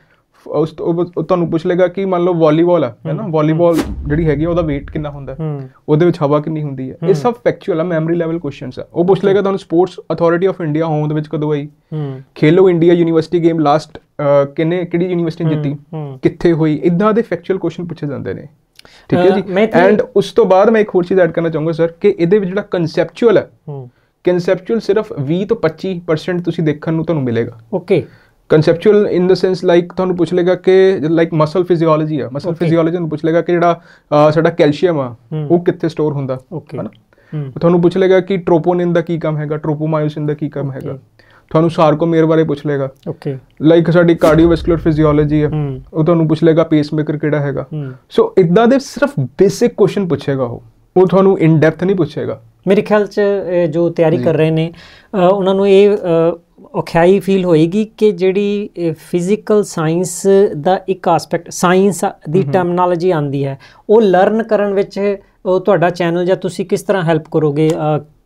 ਉਸ ਤੋਂ ਉਹ ਤੁਹਾਨੂੰ ਪੁੱਛ ਲੇਗਾ ਕਿ ਮੰਨ ਲਓ ਵਾਲੀਬਾਲ ਆ ਹੈ ਨਾ? ਵਾਲੀਬਾਲ ਜਿਹੜੀ ਹੈਗੀ ਉਹਦਾ weight ਕਿੰਨਾ ਹੁੰਦਾ? ਉਹਦੇ ਵਿੱਚ ਹਵਾ ਕਿੰਨੀ ਹੁੰਦੀ ਹੈ ਇਹ ਸਭ ਫੈਕਚੁਅਲ ਆ ਮੈਮਰੀ ਲੈਵਲ ਕੁਐਸਚਨਸ ਆ। ਉਹ ਪੁੱਛ ਲੇਗਾ ਤੁਹਾਨੂੰ ਸਪੋਰਟਸ ਅਥਾਰਟੀ ਆਫ ਇੰਡੀਆ ਹੋਂਦ ਵਿੱਚ ਕਦੋਂ ਆਈ? Khelo India university game last ਕਿੰਨੇ ਕਿਹੜੀ ਯੂਨੀਵਰਸਿਟੀ ਜਿੱਤੀ? ਕਿੱਥੇ ਹੋਈ? ਇਦਾਂ ਦੇ ਫੈਕਚੁਅਲ ਕੁਐਸਚਨ ਪੁੱਛੇ ਜਾਂਦੇ ਨੇ। ਠੀਕ ਹੈ ਜੀ? ਐਂਡ ਉਸ ਤੋਂ ਬਾਅਦ ਮੈਂ ਇੱਕ ਹੋਰ ਚੀਜ਼ ਐਡ ਕਰਨਾ ਚਾਹੂੰਗਾ ਸਰ ਕਿ ਇਹਦੇ ਵਿੱਚ ਜਿਹੜਾ ਕਨਸੈਪਚੁਅਲ ਹੂੰ। ਕਨਸੈਪਚੁਅਲ ਸਿਰਫ 20 ਤੋਂ 25% ਤੁਸੀਂ ਦੇਖਣ ਨੂੰ ਤੁਹਾਨੂੰ ਮਿਲੇਗਾ। Okay conceptual in the sense like ਤੁਹਾਨੂੰ ਪੁੱਛ ਲੇਗਾ ਕਿ ਲਾਈਕ ਮਸਲ ਫਿਜ਼ੀਓਲੋਜੀ ਆ ਮਸਲ. ਫਿਜ਼ੀਓਲੋਜੀ ਨੂੰ ਪੁੱਛ ਲੇਗਾ ਕਿ ਜਿਹੜਾ ਸਾਡਾ ਕੈਲਸ਼ੀਅਮ ਆ। ਉਹ ਕਿੱਥੇ ਸਟੋਰ ਹੁੰਦਾ ਹਨਾ? ਤੁਹਾਨੂੰ ਪੁੱਛ ਲੇਗਾ ਕਿ ਟ੍ਰੋਪੋਨਿਨ ਦਾ ਕੀ ਕੰਮ ਹੈਗਾ ਟ੍ਰੋਪੋਮਾਇਓਸਿਨ ਦਾ ਕੀ ਕੰਮ ਹੈਗਾ. ਤੁਹਾਨੂੰ ਸਾਰਕੋਮੀਰ ਬਾਰੇ ਪੁੱਛ ਲੇਗਾ। ਓਕੇ ਲਾਈਕ ਸਾਡੀ ਕਾਰਡੀਓਵੈਸਕੂਲਰ ਫਿਜ਼ੀਓਲੋਜੀ ਆ ਹੂੰ। ਉਹ ਤੁਹਾਨੂੰ ਪੁੱਛ ਲੇਗਾ ਪੇਸਮੇਕਰ ਕਿਹੜਾ ਹੈਗਾ। ਸੋ ਇਦਾਂ ਦੇ ਸਿਰਫ ਬੇਸਿਕ ਕੁਐਸਚਨ ਪੁੱਛੇਗਾ ਉਹ। ਉਹ ਤੁਹਾਨੂੰ ਇਨ ਡੈਪਥ ਨਹੀਂ ਪੁੱਛੇਗਾ। ਮੇਰੇ ਖਿਆਲ ਚ ਜੋ ਤਿਆਰੀ ਕਰ ਰਹੇ ਨੇ ਉਹਨਾਂ ਨੂੰ ਇਹ ਅ, ਔਖਿਆਈ ਫੀਲ ਹੋਏਗੀ ਕਿ ਜਿਹੜੀ ਫਿਜ਼ੀਕਲ ਸਾਇੰਸ ਦਾ ਇੱਕ ਐਸਪੈਕਟ ਸਾਇੰਸ ਦੀ ਟਰਮਨੋਲੋਜੀ ਆਂਦੀ ਹੈ। ਉਹ ਲਰਨ ਕਰਨ ਵਿੱਚ ਉਹ ਤੁਹਾਡਾ ਚੈਨਲ ਜਾਂ ਤੁਸੀਂ ਕਿਸ ਤਰ੍ਹਾਂ ਹੈਲਪ ਕਰੋਗੇ?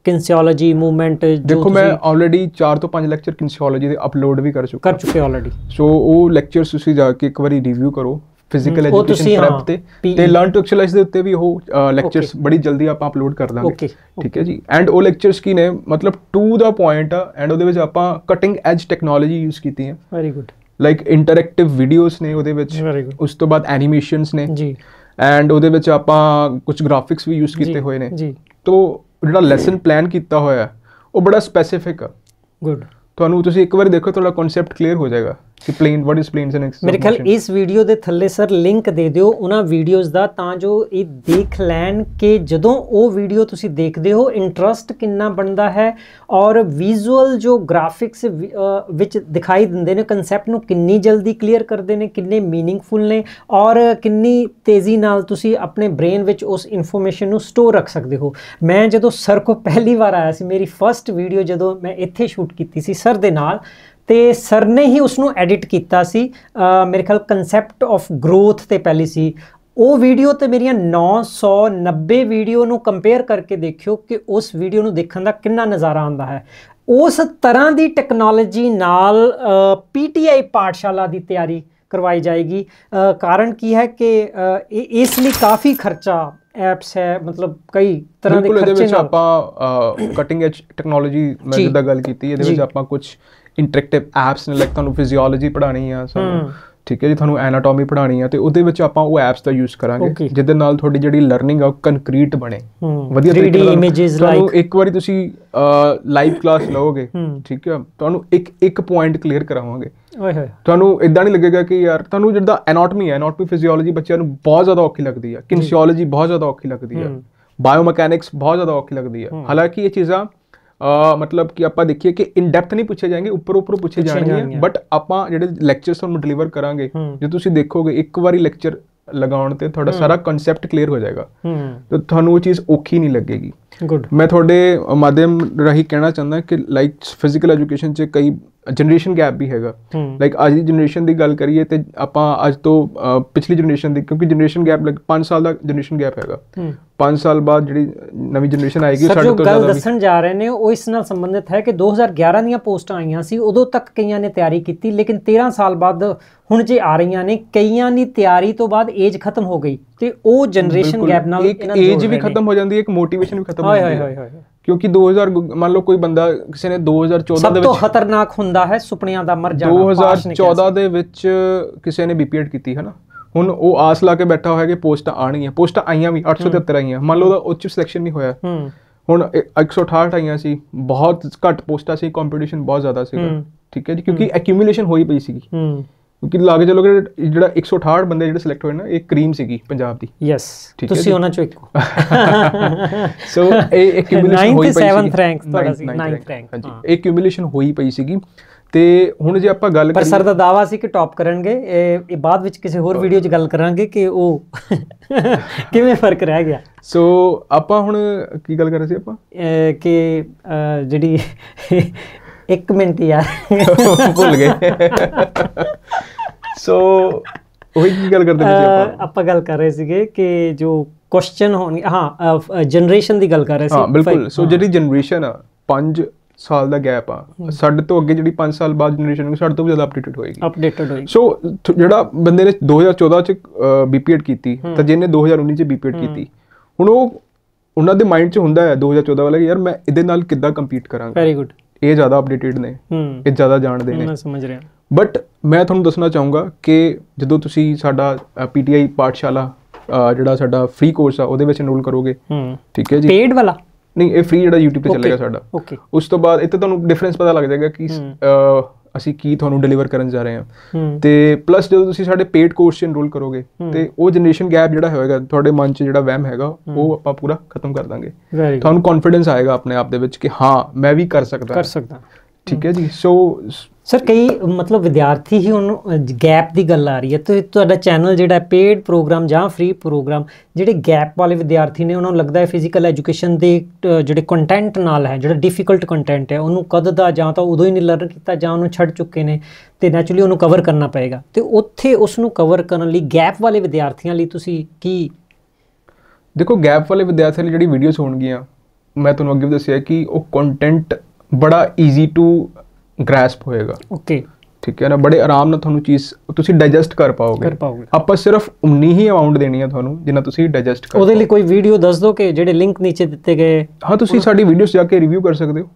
ਕਿਨਸੀਓਲੋਜੀ ਮੂਵਮੈਂਟ ਜੋ ਦੇਖੋ ਮੈਂ ਆਲਰੇਡੀ 4 ਤੋਂ 5 ਲੈਕਚਰ ਕਿਨਸੀਓਲੋਜੀ ਦੇ ਅਪਲੋਡ ਵੀ ਕਰ ਚੁੱਕਾ। ਕਰ ਚੁੱਕੇ ਆਲਰੇਡੀ ਸੋ ਉਹ ਲੈਕਚਰਸ ਤੁਸੀਂ ਜਾ ਕੇ ਇੱਕ ਵਾਰੀ ਰਿਵਿਊ ਕਰੋ। ਫਿਜ਼ੀਕਲ ਐਜੂਕੇਸ਼ਨ ਪ੍ਰੈਪ ਤੇ PE ਤੇ ਲਰਨ ਟੂ ਐਕਚੁਅਲਾਈਜ਼ ਦੇ ਉੱਤੇ ਵੀ ਉਹ ਲੈਕਚਰਸ ਬੜੀ ਜਲਦੀ ਆਪਾਂ ਅਪਲੋਡ ਕਰ ਦਾਂਗੇ। ਠੀਕ ਹੈ ਜੀ? ਐਂਡ ਉਹ ਲੈਕਚਰਸ ਕੀ ਨੇ? ਮਤਲਬ ਟੂ ਦਾ ਪੁਆਇੰਟ ਆ ਐਂਡ ਉਹਦੇ ਵਿੱਚ ਆਪਾਂ ਕਟਿੰਗ ਐਜ ਟੈਕਨੋਲੋਜੀ ਯੂਜ਼ ਕੀਤੀ ਹੈ। Very good like interactive videos ਨੇ ਉਹਦੇ ਵਿੱਚ। ਉਸ ਤੋਂ ਬਾਅਦ ਐਨੀਮੇਸ਼ਨਸ ਨੇ। ਜੀ। ਐਂਡ ਉਹਦੇ ਵਿੱਚ ਆਪਾਂ ਕੁਝ ਗ੍ਰਾਫਿਕਸ ਵੀ ਯੂਜ਼ ਕੀਤੇ ਹੋਏ ਨੇ। ਜੀ। ਤੋ ਜਿਹੜਾ ਲੈਸਨ ਪਲਾਨ ਕੀਤਾ ਹੋਇਆ ਉਹ ਬੜਾ ਸਪੈਸੀਫਿਕ ਆ। ਗੁੱਡ ਤੁਹਾਨੂੰ ਤੁਸੀਂ ਇੱਕ ਵਾਰ ਦੇਖੋ ਤੁਹਾਡਾ ਕਨਸੈਪਟ ਕਲੀਅਰ ਹੋ ਜਾਏਗਾ। ਕਿ plane what is planes and ਮੇਰੇ ਖਿਆਲ ਇਸ ਵੀਡੀਓ ਦੇ ਥੱਲੇ ਸਰ ਲਿੰਕ ਦੇ ਦਿਓ ਉਹਨਾਂ ਵੀਡੀਓਜ਼ ਦਾ ਤਾਂ ਜੋ ਇਹ ਦੇਖ ਲੈਣ ਕਿ ਜਦੋਂ ਉਹ ਵੀਡੀਓ ਤੁਸੀਂ ਦੇਖਦੇ ਹੋ ਇੰਟਰਸਟ ਕਿੰਨਾ ਬਣਦਾ ਹੈ ਔਰ ਵਿਜ਼ੂਅਲ ਜੋ ਗ੍ਰਾਫਿਕਸ ਵਿੱਚ ਦਿਖਾਈ ਦਿੰਦੇ ਨੇ ਕਨਸੈਪਟ ਨੂੰ ਕਿੰਨੀ ਜਲਦੀ ਕਲੀਅਰ ਕਰਦੇ ਨੇ ਕਿੰਨੇ ਮੀਨਿੰਗਫੁਲ ਨੇ ਔਰ ਕਿੰਨੀ ਤੇਜ਼ੀ ਨਾਲ ਤੁਸੀਂ ਆਪਣੇ ਬ੍ਰੇਨ ਵਿੱਚ ਉਸ ਇਨਫੋਰਮੇਸ਼ਨ ਨੂੰ ਸਟੋਰ ਰੱਖ ਸਕਦੇ ਹੋ। ਮੈਂ ਜਦੋਂ ਸਰ ਕੋ ਪਹਿਲੀ ਵਾਰ ਆਇਆ ਸੀ ਮੇਰੀ ਫਰਸਟ ਵੀਡੀਓ ਜਦੋਂ ਮੈਂ ਇੱਥੇ ਸ਼ੂਟ ਕੀਤੀ ਸੀ ਸਰ ਦੇ ਨਾਲ ਤੇ ਸਰ ਨੇ ਹੀ ਉਸ ਨੂੰ ਐਡਿਟ ਕੀਤਾ ਸੀ। ਮੇਰੇ ਖਿਆਲ ਕਨਸੈਪਟ ਆਫ ਗਰੋਥ ਤੇ ਪਹਿਲੀ ਸੀ। ਉਹ ਵੀਡੀਓ ਤੇ ਮੇਰੀਆਂ 990 ਵੀਡੀਓ ਨੂੰ ਕੰਪੇਅਰ ਕਰਕੇ ਦੇਖਿਓ ਕਿ ਉਸ ਵੀਡੀਓ ਨੂੰ ਦੇਖਣ ਦਾ ਕਿੰਨਾ ਨਜ਼ਾਰਾ ਆਉਂਦਾ ਹੈ। ਉਸ ਤਰ੍ਹਾਂ ਦੀ ਟੈਕਨੋਲੋਜੀ ਨਾਲ ਪੀਟੀਆਈ ਪਾਠਸ਼ਾਲਾ ਦੀ ਤਿਆਰੀ ਕਰਵਾਈ ਜਾਏਗੀ। ਕਾਰਨ ਕੀ ਹੈ ਕਿ ਇਸ ਲਈ ਕਾਫੀ ਖਰਚਾ ਐਪਸ ਹੈ ਮਤਲਬ ਕਈ ਤਰ੍ਹਾਂ ਦੇ ਖਰਚੇ ਨਾਲ। ਆਪਾਂ ਕਟਿੰਗ ਐਜ ਟੈਕਨੋਲੋਜੀ ਮੈਂ। ਜਿੱਦਾਂ ਗੱਲ ਕੀਤੀ। ਇਹਦੇ ਵਿੱਚ। ਆਪਾਂ ਕੁਝ ਇੰਟਰੈਕਟਿਵ ਐਪਸ ਨੇ ਲਾਈਕ ਤੁਹਾਨੂੰ ਫਿਜ਼ੀਓਲੋਜੀ ਪੜ੍ਹਾਣੀ ਆ ਸਾਨੂੰ। ਠੀਕ ਹੈ ਜੀ ਤੁਹਾਨੂੰ ਐਨਾਟੋਮੀ ਪੜ੍ਹਾਣੀ ਆ ਤੇ ਉਹਦੇ ਵਿੱਚ ਆਪਾਂ ਉਹ ਐਪਸ ਦਾ ਯੂਜ਼ ਕਰਾਂਗੇ. ਜਿਹਦੇ ਨਾਲ ਤੁਹਾਡੀ ਜਿਹੜੀ ਲਰਨਿੰਗ ਆ ਉਹ ਕੰਕਰੀਟ ਬਣੇ ਵਧੀਆ 3D ਤਰੀਕੇ ਨਾਲ ਇਮੇजेस ਤੁਹਾਨੂੰ ਲਾਈਕ ਇੱਕ ਵਾਰੀ ਤੁਸੀਂ ਲਾਈਵ ਕਲਾਸ ਲਓਗੇ। ਠੀਕ ਹੈ ਤੁਹਾਨੂੰ ਇੱਕ ਇੱਕ ਪੁਆਇੰਟ ਕਲੀਅਰ ਕਰਾਵਾਂਗੇ ਓਏ ਹੋਏ ਤੁਹਾਨੂੰ ਇਦਾਂ ਨਹੀਂ ਲੱਗੇਗਾ ਕਿ ਯਾਰ ਤੁਹਾਨੂੰ ਜਿਹੜਾ ਐਨਾਟਮੀ ਹੈ ਐਨਾਟਮੀ ਫਿਜ਼ੀਓਲੋਜੀ ਬੱਚਿਆਂ ਨੂੰ ਬਹੁਤ ਜ਼ਿਆਦਾ ਔਖੀ ਲੱਗਦੀ ਹੈ ਕਿਨਸੀਓਲੋਜੀ ਬਹੁਤ ਜ਼ਿਆਦਾ ਔਖੀ ਲੱਗਦੀ ਹੂੰ। ਬਾਇਓਮੈਕੈਨਿਕਸ ਬਹੁਤ ਜ਼ਿਆਦਾ ਔਖੀ ਲੱਗਦੀ ਹੈ ਹਾਲਾਂਕਿ ਇਹ ਚੀਜ਼ਾਂ ਮਤਲਬ ਕਿ ਆਪਾਂ ਦੇਖੀਏ ਕਿ ਇਨ ਡੈਪਥ ਨਹੀਂ ਪੁੱਛੇ ਜਾਣਗੇ ਉੱਪਰ ਉੱਪਰ ਪੁੱਛੇ ਜਾਣਗੇ। ਬਟ ਆਪਾਂ ਜਿਹੜੇ ਲੈਕਚਰਸ ਤੁਹਾਨੂੰ ਡਿਲੀਵਰ ਕਰਾਂਗੇ। ਜੇ ਤੁਸੀਂ ਦੇਖੋਗੇ ਇੱਕ ਵਾਰੀ ਲੈਕਚਰ ਲਗਾਉਣ ਤੇ ਤੁਹਾਡਾ ਸਾਰਾ ਕਨਸੈਪਟ ਕਲੀਅਰ ਹੋ ਜਾਏਗਾ। ਹੂੰ। ਤੇ ਤੁਹਾਨੂੰ ਉਹ ਚੀਜ਼ ਔਖੀ ਨਹੀਂ ਲੱਗੇਗੀ। ਗੁੱਡ ਮੈਂ ਤੁਹਾਡੇ ਮਾਧਿਅਮ ਰਾਹੀਂ ਕਹਿਣਾ ਚਾਹੁੰਦਾ ਕਿ ਲਾਈਕ ਫਿਜ਼ੀਕਲ ਐਜੂਕੇਸ਼ਨ 'ਚ ਕਈ ਜਨਰੇਸ਼ਨ ਗੈਪ ਵੀ ਹੈਗਾ। ਲਾਈਕ ਅੱਜ ਦੀ ਜਨਰੇਸ਼ਨ ਦੀ ਗੱਲ ਕਰੀਏ ਤੇ ਆਪਾਂ ਅੱਜ ਤੋਂ ਪਿਛਲੀ ਜਨਰੇਸ਼ਨ ਦੀ ਕਿਉਂਕਿ ਜਨਰੇਸ਼ਨ ਗੈਪ ਲਾਈਕ 5 ਸਾਲ ਦਾ ਜਨਰੇਸ਼ਨ ਗੈਪ ਹੈਗਾ। ਹੂੰ। 5 ਸਾਲ ਬਾਅਦ ਜਿਹੜੀ ਨਵੀਂ ਜਨਰੇਸ਼ਨ ਆਏਗੀ ਸਾਡੇ ਤੋਂ ਗੱਲ ਜ਼ਿਆਦਾ ਵੀ ਦੱਸਣ ਜਾ ਰਹੇ ਨੇ ਉਹ ਇਸ ਨਾਲ ਸੰਬੰਧਿਤ ਹੈ ਕਿ 2011 ਦੀਆਂ ਪੋਸਟਾਂ ਆਈਆਂ ਸੀ ਉਦੋਂ ਤੱਕ ਕਈਆਂ ਨੇ ਤਿਆਰੀ ਕੀਤੀ ਲੇਕਿਨ 13 ਸਾਲ ਬਾਅਦ ਹੁਣ ਜੇ ਆ ਰਹੀਆਂ ਨੇ ਕਈਆਂ ਦੀ ਤਿਆਰੀ ਤੋਂ ਬਾਅਦ ਏਜ ਖਤਮ ਹੋ ਗਈ ਤੇ ਉਹ ਜਨਰੇਸ਼ਨ ਗੈਪ ਨਾਲ ਇੱਕ ਏਜ ਵੀ ਖਤਮ ਹੋ ਜਾਂਦੀ ਹੈ ਇੱਕ ਮੋਟੀਵੇਸ਼ਨ ਵੀ ਖਤਮ ਹੋ। ਹਾਏ ਹਾਏ ਹੈ ਹਾਏ ਹਾਏ। ਕਿਉਂਕਿ 2000 ਗੁ- ਮੰਨ ਲਓ ਕੋਈ ਬੰਦਾ ਕਿਸੇ ਨੇ 2014 ਸਭ ਦੇ ਤੋਂ ਵਿੱਚ ਖਤਰਨਾਕ ਹੁੰਦਾ ਹੈ ਸੁਪਨਿਆਂ ਦਾ ਮਰ ਜਾਣਾ ਪਾਸ਼ ਨਹੀਂ ਕਹਿ 2014 ਦੇ ਵਿੱਚ ਕਿਸੇ ਨੇ ਬੀਪੀਐਡ ਕੀਤੀ ਹੈ ਨਾ ਹੁਣ ਉਹ ਆਸ ਲਾ ਕੇ ਬੈਠਾ ਹੋਇਆ ਕਿ ਪੋਸਟਾਂ ਆਣਗੀਆਂ ਪੋਸਟਾਂ ਆਈਆਂ ਵੀ 873 ਆਈਆਂ। ਮੰਨ ਲਓ ਉਹਦਾ ਉੱਚ ਸਿਲੈਕਸ਼ਨ ਨਹੀਂ ਹੋਇਆ। ਹੁਣ ਇਹ 168 ਆਈਆਂ ਸੀ ਬਹੁਤ ਘੱਟ ਪੋਸਟਾਂ ਸੀ ਕੰਪੀਟੀਸ਼ਨ ਬਹੁਤ ਜ਼ਿਆਦਾ ਸੀਗਾ। ਠੀਕ ਹੈ ਜੀ ਕਿਉਂਕਿ ਐਕਿਊਮੂਲੇਸ਼ਨ ਹੋਈ ਪਈ ਸੀਗੀ। ਹੂੰ। ਕਿਉਂਕਿ ਲਾਗੇ ਚਲੋ ਕਿ ਜਿਹੜਾ 168 ਬੰਦੇ ਜਿਹੜੇ ਸਿਲੈਕਟ ਹੋਏ ਨਾ ਇਹ ਕਰੀਮ ਸੀਗੀ ਪੰਜਾਬ ਦੀ। ਯੈਸ ਤੁਸੀਂ। ਉਹਨਾਂ ਚੋਂ ਇੱਕ ਹੋ। ਸੋ ਇਹ ਐਕਿਊਮੂਲੇਸ਼ਨ ਹੋਈ ਪਈ seventh ਸੀਗੀ। rank ਤੁਹਾਡਾ ਸੀ, Ninth, ninth ninth rank, rank, ਹਾਂਜੀ। ਇਹ ਐਕਿਊਮੂਲੇਸ਼ਨ ਹੋਈ ਪਈ ਸੀਗੀ। ਤੇ ਹੁਣ ਜੇ ਆਪਾਂ ਗੱਲ ਪਰ ਸਰ ਦਾ ਦਾਵਾ ਸੀ ਕਿ ਟੌਪ ਕਰਨਗੇ। ਇਹ ਇਹ ਬਾਅਦ ਵਿੱਚ ਕਿਸੇ ਹੋਰ ਵੀਡੀਓ 'ਚ ਗੱਲ ਕਰਾਂਗੇ ਕਿ ਉਹ ਕਿਵੇਂ ਫ਼ਰਕ ਰਹਿ ਗਿਆ। ਸੋ ਆਪਾਂ ਹੁਣ ਕੀ ਗੱਲ ਕਰ ਰਹੇ ਸੀ ਆਪਾਂ? ਕਿ ਜਿਹੜੀ ਇੱਕ ਮਿੰਟ ਯਾਰ। ਭੁੱਲ ਗਏ। ਸੋ ਉਹੀ ਕੀ ਗੱਲ ਕਰਦੇ ਸੀ ਆਪਾਂ? ਆਪਾਂ ਗੱਲ ਕਰ ਰਹੇ ਸੀਗੇ ਕਿ ਜੋ ਕੁਐਸਚਨ ਹੋਣਗੇ ਹਾਂ ਜਨਰੇਸ਼ਨ ਦੀ ਗੱਲ ਕਰ ਰਹੇ ਸੀ। ਹਾਂ ਬਿਲਕੁਲ। ਸੋ ਜਿਹੜੀ ਜਨਰੇਸ਼ਨ ਆ 5 ਸਾਲ ਦਾ ਗੈਪ ਆ। ਸਾਡੇ ਤੋਂ ਅੱਗੇ ਜਿਹੜੀ 5 ਸਾਲ ਬਾਅਦ ਜਨਰੇਸ਼ਨ ਹੋਊਗੀ ਸਾਡੇ ਤੋਂ ਵੀ ਜ਼ਿਆਦਾ ਅਪਡੇਟਡ ਹੋਏਗੀ। ਅਪਡੇਟਡ ਹੋਈ ਸੋ ਜਿਹੜਾ ਬੰਦੇ ਨੇ 2014 ਚ ਬੀਪੀਐਡ ਕੀਤੀ ਤਾਂ ਜਿਹਨੇ 2019 ਚ ਬੀਪੀਐਡ ਕੀਤੀ ਹੁਣ ਉਹ ਉਹਨਾਂ ਦੇ ਮਾਈਂਡ 'ਚ ਹੁੰਦਾ ਹੈ 2014 ਵਾਲਾ ਕਿ ਯਾਰ ਮੈਂ ਇਹਦੇ ਨਾਲ ਕਿੱਦਾਂ ਕੰਪੀਟ ਕਰਾਂਗਾ? ਵੈਰੀ ਗੁੱਡ ਇਹ ਜ਼ਿਆਦਾ ਅਪਡੇਟਡ ਨੇ ਇਹ ਜ਼ਿਆਦਾ ਜਾਣਦੇ ਨੇ। ਮੈਂ ਸਮਝ ਰਿਹਾ। ਬਟ ਮੈਂ ਤੁਹਾਨੂੰ ਦੱਸਣਾ ਚਾਹੂੰਗਾ ਕਿ ਜਦੋਂ ਤੁਸੀਂ ਸਾਡਾ ਪੀਟੀਆਈ ਪਾਠਸ਼ਾਲਾ ਜਿਹੜਾ ਸਾਡਾ ਫ੍ਰੀ ਕੋਰਸ ਆ ਉਹਦੇ ਵਿੱਚ ਐਨਰੋਲ ਕਰੋਗੇ। ਹੂੰ। ਠੀਕ ਹੈ ਜੀ? ਪੇਡ ਵਾਲਾ? ਨਹੀਂ ਇਹ ਫ੍ਰੀ ਜਿਹੜਾ YouTube ਤੇ. ਚੱਲੇਗਾ ਸਾਡਾ। ਓਕੇ ਉਸ ਤੋਂ ਬਾਅਦ ਇੱਥੇ ਤੁਹਾਨੂੰ ਡਿਫਰੈਂਸ ਪਤਾ ਲੱਗ ਜਾਏਗਾ ਕਿ ਅਸੀਂ ਕੀ ਤੁਹਾਨੂੰ ਡਿਲੀਵਰ ਕਰਨ ਜਾ ਰਹੇ ਹਾਂ। ਤੇ ਪਲੱਸ ਜਦੋਂ ਤੁਸੀਂ ਸਾਡੇ ਪੇਡ ਕੋਰਸ 'ਚ ਐਨਰੋਲ ਕਰੋਗੇ ਤੇ ਉਹ ਜਨਰੇਸ਼ਨ ਗੈਪ ਜਿਹੜਾ ਹੋਏਗਾ ਤੁਹਾਡੇ ਮਨ 'ਚ ਜਿਹੜਾ ਵਹਿਮ ਹੈਗਾ ਉਹ ਆਪਾਂ ਪੂਰਾ ਖਤਮ ਕਰ ਦਾਂਗੇ। ਤੁਹਾਨੂੰ ਕੌਨਫੀਡੈਂਸ ਆਏਗਾ ਆਪਣੇ ਆਪ ਦੇ ਵਿੱਚ ਕਿ ਹਾਂ ਮੈਂ ਵੀ ਕਰ ਸਕਦਾ। ਕਰ ਸਕਦਾ। ਠੀਕ ਹੈ ਜੀ ਸੋ ਸਰ ਕਈ ਮਤਲਬ ਵਿਦਿਆਰਥੀ ਹੀ ਉਹਨੂੰ ਗੈਪ ਦੀ ਗੱਲ ਆ ਰਹੀ ਹੈ ਤੇ ਤੁਹਾਡਾ ਚੈਨਲ ਜਿਹੜਾ ਪੇਡ ਪ੍ਰੋਗਰਾਮ ਜਾਂ ਫ੍ਰੀ ਪ੍ਰੋਗਰਾਮ ਜਿਹੜੇ ਗੈਪ ਵਾਲੇ ਵਿਦਿਆਰਥੀ ਨੇ ਉਹਨਾਂ ਨੂੰ ਲੱਗਦਾ ਹੈ ਫਿਜ਼ੀਕਲ ਐਜੂਕੇਸ਼ਨ ਦੇ ਜਿਹੜੇ ਕੰਟੈਂਟ ਨਾਲ ਹੈ ਜਿਹੜਾ ਡਿਫਿਕਲਟ ਕੰਟੈਂਟ ਹੈ ਉਹਨੂੰ ਕਦ ਦਾ ਜਾਂ ਤਾਂ ਉਦੋਂ ਹੀ ਨਹੀਂ ਲਰਨ ਕੀਤਾ ਜਾਂ ਉਹਨੂੰ ਛੱਡ ਚੁੱਕੇ ਨੇ ਤੇ ਨੈਚੁਰਲੀ ਉਹਨੂੰ ਕਵਰ ਕਰਨਾ ਪਏਗਾ। ਤੇ ਉੱਥੇ ਉਸ ਨੂੰ ਕਵਰ ਕਰਨ ਲਈ ਗੈਪ ਵਾਲੇ ਵਿਦਿਆਰਥੀਆਂ ਲਈ ਤੁਸੀਂ ਕੀ? ਦੇਖੋ ਗੈਪ ਵਾਲੇ ਵਿਦਿਆਰਥੀਆਂ ਲਈ ਜਿਹੜੀ ਵੀਡੀਓਜ਼ ਹੋਣਗੀਆਂ ਮੈਂ ਤੁਹਾਨੂੰ ਅੱਗੇ ਵੀ ਦੱਸਿਆ ਕਿ ਉਹ ਕੰਟੈਂਟ ਬੜਾ ਈਜ਼ੀ ਟੂ ਗ੍ਰੈਸਪ ਹੋਏਗਾ। ਓਕੇ ਠੀਕ ਹੈ ਨਾ? ਬੜੇ ਆਰਾਮ ਨਾਲ ਤੁਹਾਨੂੰ ਚੀਜ਼ ਤੁਸੀਂ ਡਾਈਜੈਸਟ ਕਰ ਪਾਓਗੇ। ਕਰ ਪਾਓਗੇ। ਆਪਾਂ ਸਿਰਫ ਉਨੀ ਹੀ ਅਮਾਉਂਟ ਦੇਣੀ ਹੈ ਤੁਹਾਨੂੰ ਜਿੰਨਾ ਤੁਸੀਂ ਡਾਈਜੈਸਟ ਕਰ ਉਹਦੇ ਲਈ ਕੋਈ ਵੀਡੀਓ ਦੱਸ ਦਿਓ ਕਿ ਜਿਹੜੇ ਲਿੰਕ ਨੀਚੇ ਦਿੱਤੇ ਗਏ? ਹਾਂ ਤੁਸੀਂ ਸਾਡੀ ਵੀਡੀਓਜ਼ ਜਾ ਕੇ ਰਿਵਿਊ ਕਰ ਸਕਦੇ ਹੋ।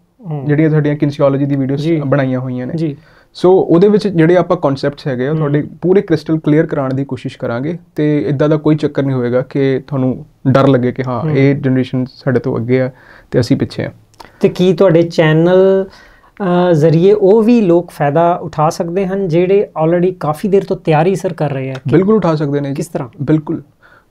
ਜਿਹੜੀਆਂ ਸਾਡੀਆਂ ਕਿਨਸੀਓਲੋਜੀ ਦੀ ਵੀਡੀਓਜ਼ ਜੀ। ਬਣਾਈਆਂ ਹੋਈਆਂ ਨੇ। ਜੀ। ਸੋ ਉਹਦੇ ਵਿੱਚ ਜਿਹੜੇ ਆਪਾਂ ਕਨਸੈਪਟਸ ਹੈਗੇ ਆ ਤੁਹਾਡੇ ਪੂਰੇ ਕ੍ਰਿਸਟਲ ਕਲੀਅਰ ਕਰਾਉਣ ਦੀ ਕੋਸ਼ਿਸ਼ ਕਰਾਂਗੇ ਤੇ ਇਦਾਂ ਦਾ ਕੋਈ ਚੱਕਰ ਨਹੀਂ ਹੋਏਗਾ ਕਿ ਤੁਹਾਨੂੰ ਡਰ ਲੱਗੇ ਕਿ ਹਾਂ ਇਹ ਜਨਰੇਸ਼ਨ ਸਾਡੇ ਤੋਂ ਅੱਗੇ ਆ ਤੇ ਅਸੀਂ ਪਿੱਛੇ ਆ। ਤੇ ਕੀ ਤੁਹਾਡੇ ਚੈਨਲ ਜ਼ਰੀਏ ਉਹ ਵੀ ਲੋਕ ਫਾਇਦਾ ਉਠਾ ਸਕਦੇ ਹਨ ਜਿਹੜੇ ਆਲਰੇਡੀ ਕਾਫੀ ਦੇਰ ਤੋਂ ਤਿਆਰੀ ਸਰ ਕਰ ਰਹੇ ਆ? ਬਿਲਕੁਲ ਉਠਾ ਸਕਦੇ ਨੇ ਕਿਸ ਤਰ੍ਹਾਂ? ਬਿਲਕੁਲ।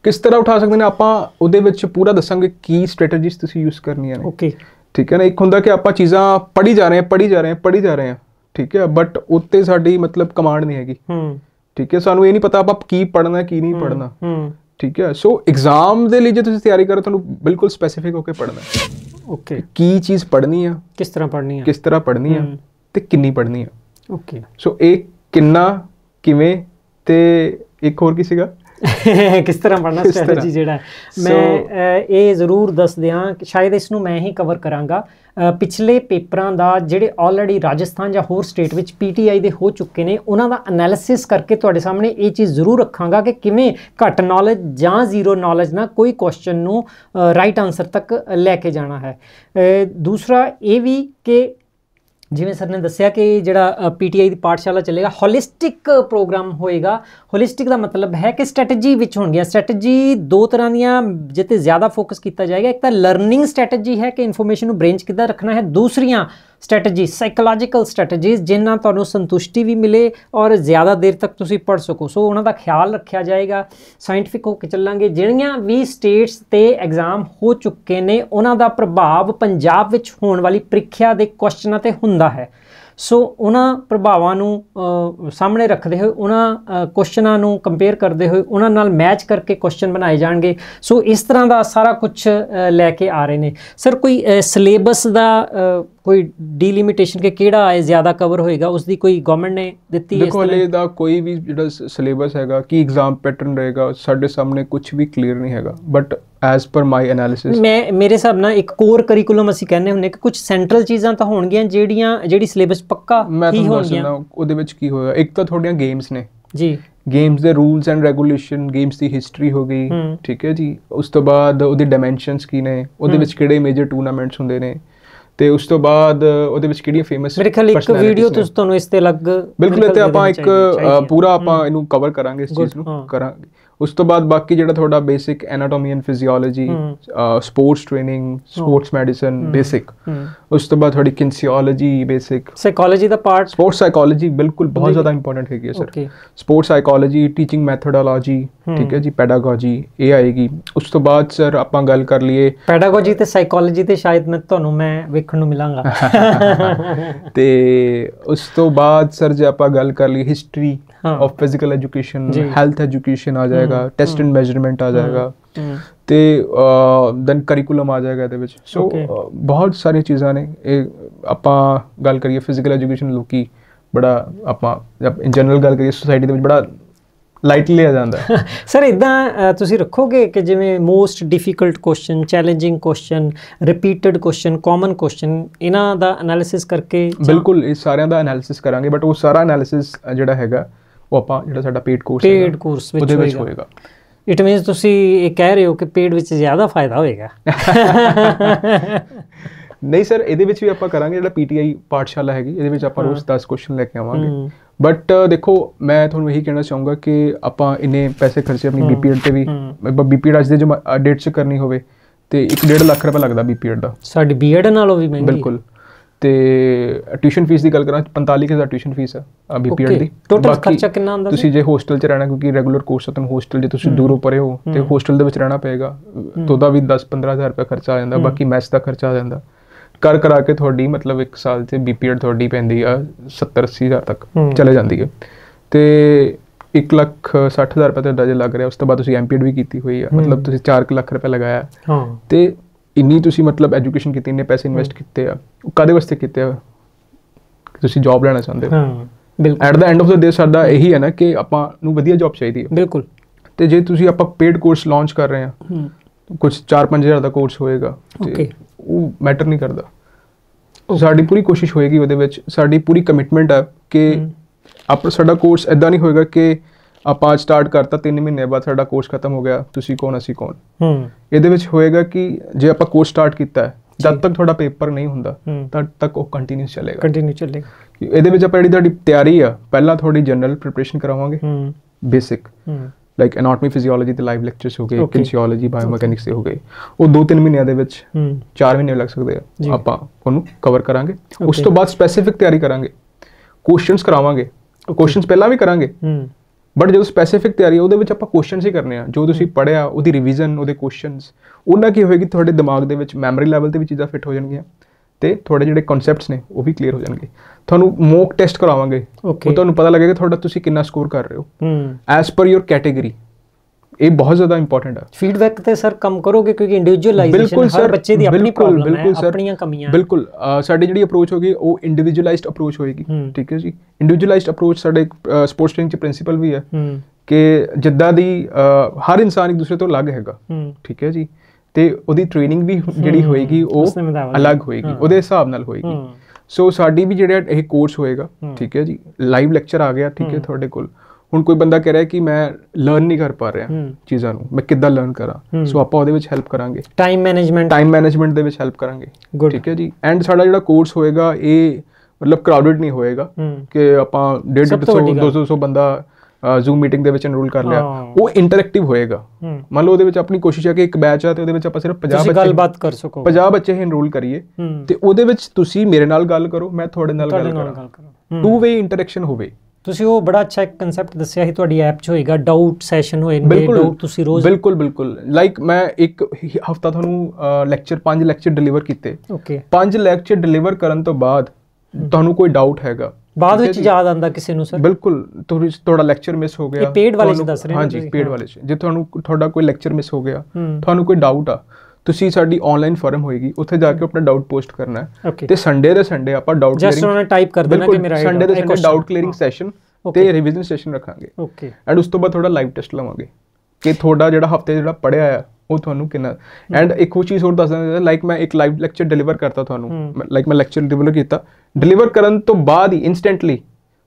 ਕਿਸ ਤਰ੍ਹਾਂ ਉਠਾ ਸਕਦੇ ਨੇ? ਆਪਾਂ ਉਹਦੇ ਵਿੱਚ ਪੂਰਾ ਦੱਸਾਂਗੇ ਕੀ ਸਟ੍ਰੈਟਜੀਜ਼ ਤੁਸੀਂ ਯੂਜ਼ ਕਰਨੀਆਂ ਨੇ। ਓਕੇ ਠੀਕ ਹੈ ਨਾ? ਇੱਕ ਹੁੰਦਾ ਕਿ ਆਪਾਂ ਚੀਜ਼ਾਂ ਪੜ੍ਹੀ ਜਾ ਰਹੇ ਹਾਂ ਪੜ੍ਹੀ ਜਾ ਰਹੇ ਹਾਂ ਪੜ੍ਹੀ ਜਾ ਰਹੇ ਹਾਂ। ਠੀਕ ਹੈ? ਬਟ ਉੱਤੇ ਸਾਡੀ ਮਤਲਬ ਕਮਾਂਡ ਨਹੀਂ ਹੈਗੀ। ਹੂੰ। ਠੀਕ ਹੈ? ਸਾਨੂੰ ਇਹ ਨਹੀਂ ਪਤਾ ਆਪਾਂ ਕੀ ਪੜ੍ਹਨਾ ਕੀ ਨਹੀਂ ਪੜ੍ਹਨਾ। ਹੂੰ। ਠੀਕ ਹੈ? ਸੋ ਐਗਜ਼ਾਮ ਦੇ ਲਈ ਜੇ ਤੁਸੀਂ ਤਿਆਰੀ ਕਰੋ ਤੁਹਾਨੂੰ ਬਿਲਕੁਲ ਸਪੈਸੀਫਿਕ ਹੋ ਕੇ ਪੜ੍ਹਨਾ। ਓਕੇ ਕੀ ਚੀਜ਼ ਪੜ੍ਹਨੀ ਆ ਕਿਸ ਤਰ੍ਹਾਂ ਪੜ੍ਹਨੀ ਹੈ ਕਿਸ ਤਰ੍ਹਾਂ ਪੜ੍ਹਨੀ ਆ। ਤੇ ਕਿੰਨੀ ਪੜ੍ਹਨੀ ਆ। ਓਕੇ ਸੋ ਇਹ ਕਿੰਨਾ ਕਿਵੇਂ ਤੇ ਇੱਕ ਹੋਰ ਕੀ ਸੀਗਾ? ਕਿਸ ਤਰ੍ਹਾਂ ਤਰ੍ਹਾਂ? ਸਟ੍ਰੈਟਜੀ ਜਿਹੜਾ। ਮੈਂ ਇਹ ਜ਼ਰੂਰ ਦੱਸ ਦਿਆਂ ਕਿ ਸ਼ਾਇਦ ਇਸ ਨੂੰ ਮੈਂ ਹੀ ਕਵਰ ਕਰਾਂਗਾ ਪਿਛਲੇ ਪੇਪਰਾਂ ਦਾ ਜਿਹੜੇ ਆਲਰੇਡੀ ਰਾਜਸਥਾਨ ਜਾਂ ਹੋਰ ਸਟੇਟ ਵਿੱਚ ਪੀਟੀਆਈ ਦੇ ਹੋ ਚੁੱਕੇ ਨੇ ਉਹਨਾਂ ਦਾ ਐਨਾਲਿਸਿਸ ਕਰਕੇ ਤੁਹਾਡੇ ਸਾਹਮਣੇ ਇਹ ਚੀਜ਼ ਜ਼ਰੂਰ ਰੱਖਾਂਗਾ ਕਿ ਕਿਵੇਂ ਘੱਟ ਨੌਲੇਜ ਜਾਂ ਜ਼ੀਰੋ ਨੌਲੇਜ ਨਾਲ ਕੋਈ ਕੁਐਸਚਨ ਨੂੰ ਰਾਈਟ ਆਨਸਰ ਤੱਕ ਲੈ ਕੇ ਜਾਣਾ ਹੈ ਦੂਸਰਾ ਇਹ ਵੀ ਕਿ ਜਿਵੇਂ ਸਰ ਨੇ ਦੱਸਿਆ ਕਿ ਜਿਹੜਾ ਪੀਟੀਆਈ ਦੀ ਪਾਠਸ਼ਾਲਾ ਚੱਲੇਗਾ ਹੋਲਿਸਟਿਕ ਪ੍ਰੋਗਰਾਮ ਹੋਏਗਾ। ਹੋਲਿਸਟਿਕ ਦਾ ਮਤਲਬ ਹੈ ਕਿ ਸਟ੍ਰੈਟਜੀ ਵਿੱਚ ਹੋਣਗੀਆਂ। ਸਟ੍ਰੈਟਜੀ ਦੋ ਤਰ੍ਹਾਂ ਦੀਆਂ ਜਿੱਤੇ ਜ਼ਿਆਦਾ ਫੋਕਸ ਕੀਤਾ ਜਾਏਗਾ। ਇੱਕ ਤਾਂ ਲਰਨਿੰਗ ਸਟ੍ਰੈਟਜੀ ਹੈ ਕਿ ਇਨਫੋਰਮੇਸ਼ਨ ਨੂੰ ਬ੍ਰੇਨ 'ਚ ਕਿੱਦਾਂ ਰੱਖਣਾ ਹੈ। ਦੂਸਰੀਆਂ ਸਟ੍ਰੈਟਜੀ ਸਾਈਕੋਲੋਜੀਕਲ ਸਟ੍ਰੈਟਜੀਜ਼ ਜਿਨ੍ਹਾਂ ਤੁਹਾਨੂੰ ਸੰਤੁਸ਼ਟੀ ਵੀ ਮਿਲੇ ਔਰ ਜ਼ਿਆਦਾ ਦੇਰ ਤੱਕ ਤੁਸੀਂ ਪੜ ਸਕੋ। ਸੋ ਉਹਨਾਂ ਦਾ ਖਿਆਲ ਰੱਖਿਆ ਜਾਏਗਾ। ਸਾਇੰਟਿਫਿਕ ਹੋ ਕੇ ਚੱਲਾਂਗੇ। ਜਿਹੜੀਆਂ ਵੀ ਸਟੇਟਸ ਤੇ ਐਗਜ਼ਾਮ ਹੋ ਚੁੱਕੇ ਨੇ, ਉਹਨਾਂ ਦਾ ਪ੍ਰਭਾਵ ਪੰਜਾਬ ਵਿੱਚ ਹੋਣ ਵਾਲੀ ਪ੍ਰੀਖਿਆ ਦੇ ਕੁਐਸਚਨਾਂ ਤੇ ਹੁੰਦਾ ਹੈ। ਸੋ ਉਹਨਾਂ ਪ੍ਰਭਾਵਾਂ ਨੂੰ ਸਾਹਮਣੇ ਰੱਖਦੇ ਹੋਏ, ਉਹਨਾਂ ਕੁਐਸਚਨਾਂ ਨੂੰ ਕੰਪੇਅਰ ਕਰਦੇ ਹੋਏ, ਉਹਨਾਂ ਨਾਲ ਮੈਚ ਕਰਕੇ ਕੁਐਸਚਨ ਬਣਾਏ ਜਾਣਗੇ। ਸੋ ਇਸ ਤਰ੍ਹਾਂ ਦਾ ਸਾਰਾ ਕੁਝ ਲੈ ਕੇ ਆ ਰਹੇ ਨੇ। ਸਰ, ਕੋਈ ਸਿਲੇਬਸ ਦਾ ਕੋਈ ਡੀਲਿਮਿਟੇਸ਼ਨ ਕਿ ਕਿਹੜਾ ਹੈ ਜ਼ਿਆਦਾ ਕਵਰ ਹੋਏਗਾ ਉਸ ਦੀ ਕੋਈ ਗਵਰਨਮੈਂਟ ਨੇ ਦਿੱਤੀ ਹੈ ਇਸ ਦੇਖੋ ਦਾ ਕੋਈ ਵੀ ਜਿਹੜਾ ਸਿਲੇਬਸ ਹੈਗਾ ਕੀ ਐਗਜ਼ਾਮ ਪੈਟਰਨ ਰਹੇਗਾ ਸਾਡੇ ਸਾਹਮਣੇ ਕੁਝ ਵੀ ਕਲੀਅਰ ਨਹੀਂ ਹੈਗਾ। But as per my analysis ਮੈਂ ਮੇਰੇ ਹਿਸਾਬ ਨਾਲ ਇੱਕ ਕੋਰ ਕਰਿਕੂਲਮ ਅਸੀਂ ਕਹਿੰਦੇ ਹੁੰਦੇ ਕਿ ਕੁਝ ਸੈਂਟਰਲ ਚੀਜ਼ਾਂ ਤਾਂ ਹੋਣਗੀਆਂ ਜਿਹੜੀਆਂ ਜਿਹੜੀ ਸਿਲੇਬਸ ਪੱਕਾ ਹੀ ਹੋਣਗੀਆਂ। ਉਹਦੇ ਵਿੱਚ ਕੀ ਹੋਇਆ ਇੱਕ ਤਾਂ ਤੁਹਾਡੀਆਂ ਗੇਮਸ ਨੇ। ਜੀ। ਗੇਮਸ ਦੇ ਰੂਲਸ ਐਂਡ ਰੈਗੂਲੇਸ਼ਨ ਗੇਮਸ ਦੀ ਹਿਸਟਰੀ ਹੋ ਗਈ। ਠੀਕ ਹੈ ਜੀ? ਉਸ ਤੋਂ ਬਾਅਦ ਉਹਦੇ ਡਾਈਮੈਂਸ਼ਨਸ ਕੀ ਨੇ? ਉਹਦੇ ਵਿੱਚ ਕਿਹੜੇ ਮੇਜਰ ਟੂਰਨਾਮੈਂਟਸ ਹੁੰਦੇ ਨੇ? ਤੇ ਉਸ ਤੋਂ ਬਾਅਦ ਉਹਦੇ ਵਿੱਚ ਕਿਹੜੀਆਂ ਫੇਮਸ ਮੇਰੇ ਖਿਆਲ ਇੱਕ ਵੀਡੀਓ ਤੁਸੀਂ ਤੁਹਾਨੂੰ ਇਸ ਤੇ ਅਲੱਗ ਬਿਲਕੁਲ ਇੱਥੇ ਆਪਾਂ ਇੱਕ ਪੂਰਾ ਆਪਾਂ ਇਹਨੂੰ ਕਵਰ ਕਰਾਂਗੇ ਇਸ ਚੀਜ਼। ਨੂੰ ਕਰਾਂਗੇ। ਉਸ ਤੋਂ ਬਾਅਦ ਬਾਕੀ ਜਿਹੜਾ ਤੁਹਾਡਾ basic anatomy and physiology sports training sports medicine basic ਉਸ ਤੋਂ ਬਾਅਦ ਤੁਹਾਡੀ ਕਿਨਸੀਓਲੋਜੀ ਬੇਸਿਕ ਸਾਈਕੋਲੋਜੀ ਦਾ ਪਾਰਟ ਸਪੋਰਟਸ ਸਾਈਕੋਲੋਜੀ ਬਿਲਕੁਲ ਬਹੁਤ ਜ਼ਿਆਦਾ ਇੰਪੋਰਟੈਂਟ ਹੈਗੀ ਹੈ sir sports psychology teaching methodology ਠੀਕ ਹੈ ਜੀ ਪੈਡਾਗੋਜੀ ਇਹ ਆਏਗੀ। ਉਸ ਤੋਂ ਬਾਅਦ ਸਰ ਆਪਾਂ ਗੱਲ ਕਰ ਲਈਏ। ਪੈਡਾਗੋਜੀ ਤੇ ਸਾਈਕੋਲੋਜੀ ਤੇ ਸ਼ਾਇਦ ਮੈਂ ਤੁਹਾਨੂੰ ਮੈਂ ਵੇਖਣ ਨੂੰ ਮਿਲਾਂਗਾ। ਤੇ ਉਸ ਤੋਂ ਬਾਅਦ ਸਰ ਜੇ ਆਪਾਂ ਗੱਲ ਕਰ ਲਈ history. Of physical education. Health education ਆ ਜਾਏਗਾ ਟੈਸਟ ਐਂਡ ਮੈਜ਼ਰਮੈਂਟ ਆ ਜਾਏਗਾ। ਤੇ ਦੈਨ ਕਰਿਕੂਲਮ ਆ ਜਾਏਗਾ ਇਹਦੇ ਵਿੱਚ। ਸੋ. ਬਹੁਤ ਸਾਰੀਆਂ ਚੀਜ਼ਾਂ ਨੇ। ਇਹ ਆਪਾਂ ਗੱਲ ਕਰੀਏ ਫਿਜ਼ੀਕਲ ਐਜੂਕੇਸ਼ਨ ਲੋਕੀ ਬੜਾ ਆਪਾਂ ਇਨ ਜਨਰਲ ਗੱਲ ਕਰੀਏ ਸੋਸਾਇਟੀ ਦੇ ਵਿੱਚ ਬੜਾ ਲਾਈਟਲੀ ਲਿਆ ਜਾਂਦਾ। ਸਰ ਇਦਾਂ ਤੁਸੀਂ ਰੱਖੋਗੇ ਕਿ ਜਿਵੇਂ most difficult question challenging question repeated question common question ਇਹਨਾਂ ਦਾ ਐਨਾਲਿਸਿਸ ਕਰਕੇ ਬਿਲਕੁਲ ਇਹ ਸਾਰਿਆਂ ਦਾ ਐਨਾਲਿਸਿਸ ਕਰਾਂਗੇ ਬਟ ਉਹ ਸਾਰਾ ਐਨਾਲਿਸਿਸ ਜਿਹੜਾ ਹੈਗਾ ਉਹ ਆਪਾਂ ਜਿਹੜਾ ਸਾਡਾ ਪੇਡ ਕੋਰਸ Paid course ਵਿੱਚ ਉਹਦੇ ਵਿੱਚ ਹੋਏਗਾ। ਇਟ ਮੀਨਸ ਤੁਸੀਂ ਇਹ ਕਹਿ ਰਹੇ ਹੋ ਕਿ ਪੇਡ ਵਿੱਚ ਜ਼ਿਆਦਾ ਫਾਇਦਾ ਹੋਏਗਾ। ਨਹੀਂ ਸਰ ਇਹਦੇ ਵਿੱਚ ਵੀ ਆਪਾਂ ਕਰਾਂਗੇ ਜਿਹੜਾ ਪੀਟੀਆਈ ਪਾਠਸ਼ਾਲਾ ਹੈਗੀ ਇਹਦੇ ਵਿੱਚ ਆਪਾਂ ਰੋਜ਼ 10 ਕੁਐਸਚਨ ਲੈ ਕੇ ਆਵਾਂਗੇ। ਬਟ ਦੇਖੋ ਮੈਂ ਤੁਹਾਨੂੰ ਇਹੀ ਕਹਿਣਾ ਚਾਹੂੰਗਾ ਕਿ ਆਪਾਂ ਇੰਨੇ ਪੈਸੇ ਖਰਚੇ ਆਪਣੀ ਬੀਪੀਐਡ ਤੇ ਵੀ ਬੀਪੀਐਡ ਅੱਜ ਦੇ ਜੋ ਡੇਟ 'ਚ ਕਰਨੀ ਹੋਵੇ ਤੇ 1.5 ਲੱਖ ਰੁਪਏ ਲੱਗਦਾ ਬੀਪੀਐਡ ਦਾ। ਸਾਡੀ ਬੀਐਡ ਨਾਲੋਂ ਵੀ ਮਹਿੰਗੀ। ਬਿਲਕੁਲ। ਤੇ ਟਿਊਸ਼ਨ ਫੀਸ ਦੀ ਗੱਲ ਕਰਾਂ 45000 ਟਿਊਸ਼ਨ ਫੀਸ ਹੈ ਬੀਪੀਐਡ. ਦੀ। ਬਾਕੀ ਖਰਚਾ ਕਿੰਨਾ ਆਉਂਦਾ ਤੁਸੀਂ ਜੇ ਹੋਸਟਲ 'ਚ ਰਹਿਣਾ ਕਿਉਂਕਿ ਰੈਗੂਲਰ ਕੋਰਸ ਹੈ ਤੁਹਾਨੂੰ ਹੋਸਟਲ ਜੇ ਤੁਸੀਂ ਦੂਰੋਂ ਪਰੇ ਹੋ ਤੇ ਹੋਸਟਲ ਦੇ ਵਿੱਚ ਰਹਿਣਾ ਪਏਗਾ ਤਾਂ ਉਹਦਾ ਵੀ 10-15000 ਰੁਪਏ ਖਰਚਾ ਆ ਜਾਂਦਾ ਬਾਕੀ ਮੈਸ ਦਾ ਖਰਚਾ ਆ ਜਾਂਦਾ। ਕਰ ਕਰਾ ਕੇ ਤੁਹਾਡੀ ਮਤਲਬ ਇੱਕ ਸਾਲ 'ਚ ਬੀਪੀਐਡ ਤੁਹਾਡੀ ਪੈਂਦੀ ਆ 70-80000 ਤੱਕ। ਚਲੇ ਜਾਂਦੀ ਹੈ ਤੇ 1 ਲੱਖ 60000 ਰੁਪਏ ਤੁਹਾਡਾ ਜੇ ਲੱਗ ਰਿਹਾ ਉਸ ਤੋਂ ਬਾਅਦ ਤੁਸੀਂ ਐਮਪੀਐਡ ਵੀ ਕੀਤੀ ਹੋਈ ਆ। ਮਤਲਬ ਤੁਸੀਂ 4 ਲੱਖ ਰੁਪਏ ਲਗਾਇਆ। ਹਾਂ। ਤੇ ਇੰਨੀ ਤੁਸੀਂ ਮਤਲਬ ਐਜੂਕੇਸ਼ਨ ਕੀਤੀ ਇੰਨੇ ਪੈਸੇ ਇਨਵੈਸਟ ਕੀਤੇ ਆ ਉਹ ਕਾਦੇ ਵਾਸਤੇ ਕੀਤੇ ਆ? ਕਿ ਤੁਸੀਂ ਜੌਬ ਲੈਣਾ ਚਾਹੁੰਦੇ ਹੋ? ਹਾਂ ਬਿਲਕੁਲ। At the end of the day ਸਾਡਾ ਇਹੀ ਹੈ ਨਾ ਕਿ ਆਪਾਂ ਨੂੰ ਵਧੀਆ ਜੌਬ ਚਾਹੀਦੀ ਹੈ। ਬਿਲਕੁਲ। ਤੇ ਜੇ ਤੁਸੀਂ ਆਪਾਂ ਪੇਡ ਕੋਰਸ ਲਾਂਚ ਕਰ ਰਹੇ ਹਾਂ ਹਮ, ਕੁਝ 4-5000 ਦਾ ਕੋਰਸ ਹੋਏਗਾ. ਤੇ ਉਹ ਮੈਟਰ ਨਹੀਂ ਕਰਦਾ। ਸਾਡੀ ਪੂਰੀ ਕੋਸ਼ਿਸ਼ ਹੋਏਗੀ ਉਹਦੇ ਵਿੱਚ ਸਾਡੀ ਪੂਰੀ ਕਮਿਟਮੈਂਟ ਹੈ ਕਿ ਆਪ ਸਾਡਾ ਕੋਰਸ ਇਦਾਂ ਨਹੀਂ ਹੋਏਗਾ ਕਿ ਆਪਾਂ ਸਟਾਰਟ ਕਰਤਾ 3 ਮਹੀਨੇ ਬਾਅਦ ਸਾਡਾ ਕੋਰਸ ਖਤਮ ਹੋ ਗਿਆ ਤੁਸੀਂ ਕੌਣ ਅਸੀਂ ਕੌਣ? ਹਮ ਇਹਦੇ ਵਿੱਚ ਹੋਏਗਾ ਕਿ ਜੇ ਆਪਾਂ ਕੋਰਸ ਸਟਾਰਟ ਕੀਤਾ ਹੈ ਜਦ ਤੱਕ ਤੁਹਾਡਾ ਪੇਪਰ ਨਹੀਂ ਹੁੰਦਾ ਤਦ ਤੱਕ ਉਹ ਕੰਟੀਨਿਊਸ ਚੱਲੇਗਾ। ਕੰਟੀਨਿਊ ਚੱਲੇਗਾ। ਇਹਦੇ ਵਿੱਚ ਆਪਾਂ ਜਿਹੜੀ ਤੁਹਾਡੀ ਤਿਆਰੀ ਆ ਪਹਿਲਾਂ ਤੁਹਾਡੀ ਜਨਰਲ ਪ੍ਰੀਪਰੇਸ਼ਨ ਕਰਾਵਾਂਗੇ। ਬੇਸਿਕ ਲਾਈਕ ਐਨਾਟਮੀ ਫਿਜ਼ੀਓਲੋਜੀ ਤੇ ਲਾਈਵ ਲੈਕਚਰਸ ਹੋ ਗਏ. ਕਿਨਸੀਓਲੋਜੀ ਬਾਇਓਮੈਕੈਨਿਕਸ ਦੇ ਹੋ ਗਏ। ਉਹ 2-3 ਮਹੀਨਿਆਂ ਦੇ ਵਿੱਚ ਹਮ 4 ਮਹੀਨੇ ਲੱਗ ਸਕਦੇ। ਆ। ਆਪਾਂ ਉਹਨੂੰ ਕਵਰ ਕਰਾਂਗੇ। ਉਸ. ਤੋਂ ਬਾਅਦ ਸਪੈਸੀਫਿਕ ਤਿਆਰੀ ਕਰਾਂਗੇ। ਕੁਐਸਚਨਸ ਕਰਾਵਾਂਗੇ। ਕੁਐਸਚਨਸ ਪਹਿਲਾਂ ਵੀ ਕਰਾਂਗੇ। ਬਟ ਜਦੋਂ ਸਪੈਸੀਫਿਕ ਤਿਆਰੀ ਆ, ਉਹਦੇ ਵਿੱਚ ਆਪਾਂ ਕੁਐਸਚਨਸ ਹੀ ਕਰਨੇ ਆ। ਜੋ ਤੁਸੀਂ ਪੜਿਆ ਉਹਦੀ ਰਿਵੀਜ਼ਨ ਉਹਦੇ ਕੁਐਸਚਨਸ ਉਹਨਾਂ ਕੀ ਹੋਏਗੀ ਤੁਹਾਡੇ ਦਿਮਾਗ ਦੇ ਵਿੱਚ ਮੈਮਰੀ ਲੈਵਲ ਤੇ ਵੀ ਚੀਜ਼ਾਂ ਫਿੱਟ ਹੋ ਜਾਣਗੀਆਂ ਤੇ ਤੁਹਾਡੇ ਜਿਹੜੇ ਕਨਸੈਪਟਸ ਨੇ ਉਹ ਵੀ ਕਲੀਅਰ ਹੋ ਜਾਣਗੇ। ਤੁਹਾਨੂੰ ਮੌਕ ਟੈਸਟ ਕਰਾਵਾਂਗੇ. ਉਹ ਤੁਹਾਨੂੰ ਪਤਾ ਲੱਗੇਗਾ ਤੁਹਾਡਾ ਤੁਸੀਂ ਕਿੰਨਾ ਸਕੋਰ ਕਰ ਰਹੇ ਹੋ। ਹਮ ਐਸ ਪਰ ਯੋਰ ਕੈਟਾਗਰੀ ਇਹ ਬਹੁਤ ਜ਼ਿਆਦਾ ਇੰਪੋਰਟੈਂਟ ਹੈ ਫੀਡਬੈਕ ਤੇ ਸਰ ਕੰਮ ਕਰੋਗੇ ਕਿਉਂਕਿ ਇੰਡੀਵਿਜੂਅਲਾਈਜੇਸ਼ਨ ਹਰ ਬੱਚੇ ਦੀ ਆਪਣੀ ਪ੍ਰੋਬਲਮ ਹੈ ਆਪਣੀਆਂ ਕਮੀਆਂ। ਬਿਲਕੁਲ ਸਾਡੀ ਜਿਹੜੀ ਅਪਰੋਚ ਹੋਗੀ ਉਹ ਇੰਡੀਵਿਜੂਅਲਾਈਜ਼ਡ ਅਪਰੋਚ ਹੋਏਗੀ। ਠੀਕ ਹੈ ਜੀ? ਇੰਡੀਵਿਜੂਅਲਾਈਜ਼ਡ ਅਪਰੋਚ ਸਾਡੇ ਸਪੋਰਟਸ ਟ੍ਰੇਨਿੰਗ ਚ ਪ੍ਰਿੰਸੀਪਲ ਵੀ ਹੈ ਕਿ ਜਿੱਦਾਂ ਦੀ ਹਰ ਇਨਸਾਨ ਇੱਕ ਦੂਸਰੇ ਤੋਂ ਅਲੱਗ ਹੈਗਾ। ਠੀਕ ਹੈ ਜੀ? ਤੇ ਉਹਦੀ ਟ੍ਰੇਨਿੰਗ ਵੀ ਜਿਹੜੀ ਹੋਏਗੀ ਉਹ। ਅਲੱਗ ਹੋਏਗੀ। ਉਹਦੇ ਹਿਸਾਬ ਨਾਲ ਹੋਏਗੀ। ਸੋ ਸਾਡੀ ਵੀ ਜਿਹੜਾ ਇਹ ਕੋਰਸ ਹੋਏਗਾ। ਠੀਕ ਹੈ ਜੀ? ਲਾਈਵ ਲੈਕਚਰ ਆ ਗਿਆ ਠੀਕ ਹੂੰ। ਤੁਹਾਡੇ ਕੋਲ। ਹੁਣ ਕੋਈ ਬੰਦਾ ਕਹਿ ਰਿਹਾ ਕਿ ਮੈਂ ਲਰਨ ਨਹੀਂ ਕਰ ਪਾ ਰਿਹਾ। ਚੀਜ਼ਾਂ ਨੂੰ ਮੈਂ ਕਿੱਦਾਂ ਲਰਨ ਕਰਾਂ। ਸੋ ਆਪਾਂ ਉਹਦੇ ਵਿੱਚ ਹੈਲਪ ਕਰਾਂਗੇ। ਟਾਈਮ ਮੈਨੇਜਮੈਂਟ ਟਾਈਮ ਮੈਨੇਜਮੈਂਟ ਦੇ ਵਿੱਚ ਹੈਲਪ ਕਰਾਂਗੇ. ਠੀਕ ਹੈ ਜੀ? ਐਂਡ ਸਾਡਾ ਜਿਹੜਾ ਕੋਰਸ ਹੋਏਗਾ ਇਹ ਮਤਲਬ ਕਰਾਊਡਡ ਨਹੀਂ ਹੋਏਗਾ ਕਿ ਆਪਾਂ 150 ਸਭ ਤੋਂ ਵੱਡੀ 200 ਗੱਲ। 200 ਬੰਦਾ ਜ਼ੂਮ ਮੀਟਿੰਗ ਦੇ ਵਿੱਚ ਐਨਰੋਲ ਕਰ ਲਿਆ। ਉਹ ਇੰਟਰੈਕਟਿਵ ਹੋਏਗਾ। ਮੰਨ ਲਓ ਉਹਦੇ ਵਿੱਚ ਆਪਣੀ ਕੋਸ਼ਿਸ਼ ਹੈ ਕਿ ਇੱਕ ਬੈਚ ਆ ਤੇ ਉਹਦੇ ਵਿੱਚ ਆਪਾਂ ਸਿਰਫ 50 ਤੁਸੀਂ ਬੱਚੇ ਗੱਲਬਾਤ ਕਰ ਸਕੋ। 50 ਬੱਚੇ ਹੀ ਐਨਰੋਲ ਕਰੀਏ। ਤੇ ਉਹਦੇ ਵਿੱਚ ਤੁਸੀਂ ਮੇਰੇ ਨਾਲ ਗੱਲ ਕਰੋ ਮੈਂ ਤੁਹਾਡੇ ਨਾਲ ਗੱਲ ਕਰੋ। ਟੂ ਵੇ ਇੰਟਰੈਕਸ਼ਨ ਹੋਵੇ। ਤੁਸੀਂ ਉਹ ਬੜਾ ਅੱਛਾ ਇੱਕ ਕਨਸੈਪਟ ਦੱਸਿਆ ਸੀ ਤੁਹਾਡੀ ਐਪ 'ਚ ਹੋਏਗਾ ਡਾਊਟ ਸੈਸ਼ਨ ਹੋਣਗੇ ਡਾਊਟ ਤੁਸੀਂ ਰੋਜ਼ ਬਿਲਕੁਲ ਬਿਲਕੁਲ। ਲਾਈਕ ਮੈਂ ਇੱਕ ਹਫਤਾ ਤੁਹਾਨੂੰ ਲੈਕਚਰ ਪੰਜ ਲੈਕਚਰ ਡਿਲੀਵਰ ਕੀਤੇ। ਓਕੇ ਪੰਜ ਲੈਕਚਰ ਡਿਲੀਵਰ ਕਰਨ ਤੋਂ ਬਾਅਦ ਤੁਹਾਨੂੰ ਕੋਈ ਡਾਊਟ ਹੈਗਾ। ਬਾਅਦ ਵਿੱਚ? ਯਾਦ ਆਂਦਾ ਕਿਸੇ ਨੂੰ ਸਰ ਬਿਲਕੁਲ। ਤੁਹਾਡਾ ਲੈਕਚਰ ਮਿਸ ਹੋ ਗਿਆ। ਇਹ paid ਵਾਲੇ 'ਚ ਦੱਸ ਰਹੇ ਹੋ ਹਾਂਜੀ? ਪੇਡ। ਵਾਲੇ 'ਚ। ਜੇ ਤੁਹਾਨੂੰ ਤੁਹਾਡਾ ਕੋਈ ਲੈਕਚਰ ਮਿਸ ਹੋ ਗਿਆ ਤੁਹਾਨੂੰ ਕੋਈ ਡਾਊਟ ਆ ਤੁਸੀਂ ਸਾਡੀ ਆਨਲਾਈਨ ਫੋਰਮ ਹੋਏਗੀ ਉੱਥੇ ਜਾ ਕੇ ਆਪਣਾ ਡਾਊਟ ਪੋਸਟ ਕਰਨਾ ਹੈ। ਤੇ ਸੰਡੇ ਦੇ ਸੰਡੇ ਆਪਾਂ ਡਾਊਟ ਜਸਟ ਉਹਨਾਂ ਨੇ ਟਾਈਪ ਕਰ ਦੇਣਾ ਕਿ ਮੇਰਾ ਸੰਡੇ ਦੇ ਸੰਡੇ ਡਾਊਟ ਕਲੀਅਰਿੰਗ ਸੈਸ਼ਨ ਤੇ ਰਿਵੀਜ਼ਨ ਸੈਸ਼ਨ ਰੱਖਾਂਗੇ। ਓਕੇ ਐਂਡ ਉਸ ਤੋਂ ਬਾਅਦ ਥੋੜਾ ਲਾਈਵ ਟੈਸਟ ਲਵਾਂਗੇ। ਕਿ ਤੁਹਾਡਾ ਜਿਹੜਾ ਹਫ਼ਤੇ ਜਿਹੜਾ ਪੜਿਆ ਆ ਉਹ ਤੁਹਾਨੂੰ ਕਿੰਨਾ ਐਂਡ ਇੱਕ ਹੋਰ ਚੀਜ਼ ਹੋਰ ਦੱਸ ਦਿੰਦਾ ਲਾਈਕ ਮੈਂ ਇੱਕ ਲਾਈਵ ਲੈਕਚਰ ਡਿਲੀਵਰ ਕਰਤਾ ਤੁਹਾਨੂੰ। ਲਾਈਕ ਮੈਂ ਲੈਕਚਰ ਡਿਲੀਵਰ ਕੀਤਾ। ਡਿਲੀਵਰ ਕਰਨ ਤੋਂ ਬਾਅਦ ਹੀ ਇਨਸਟੈਂਟਲੀ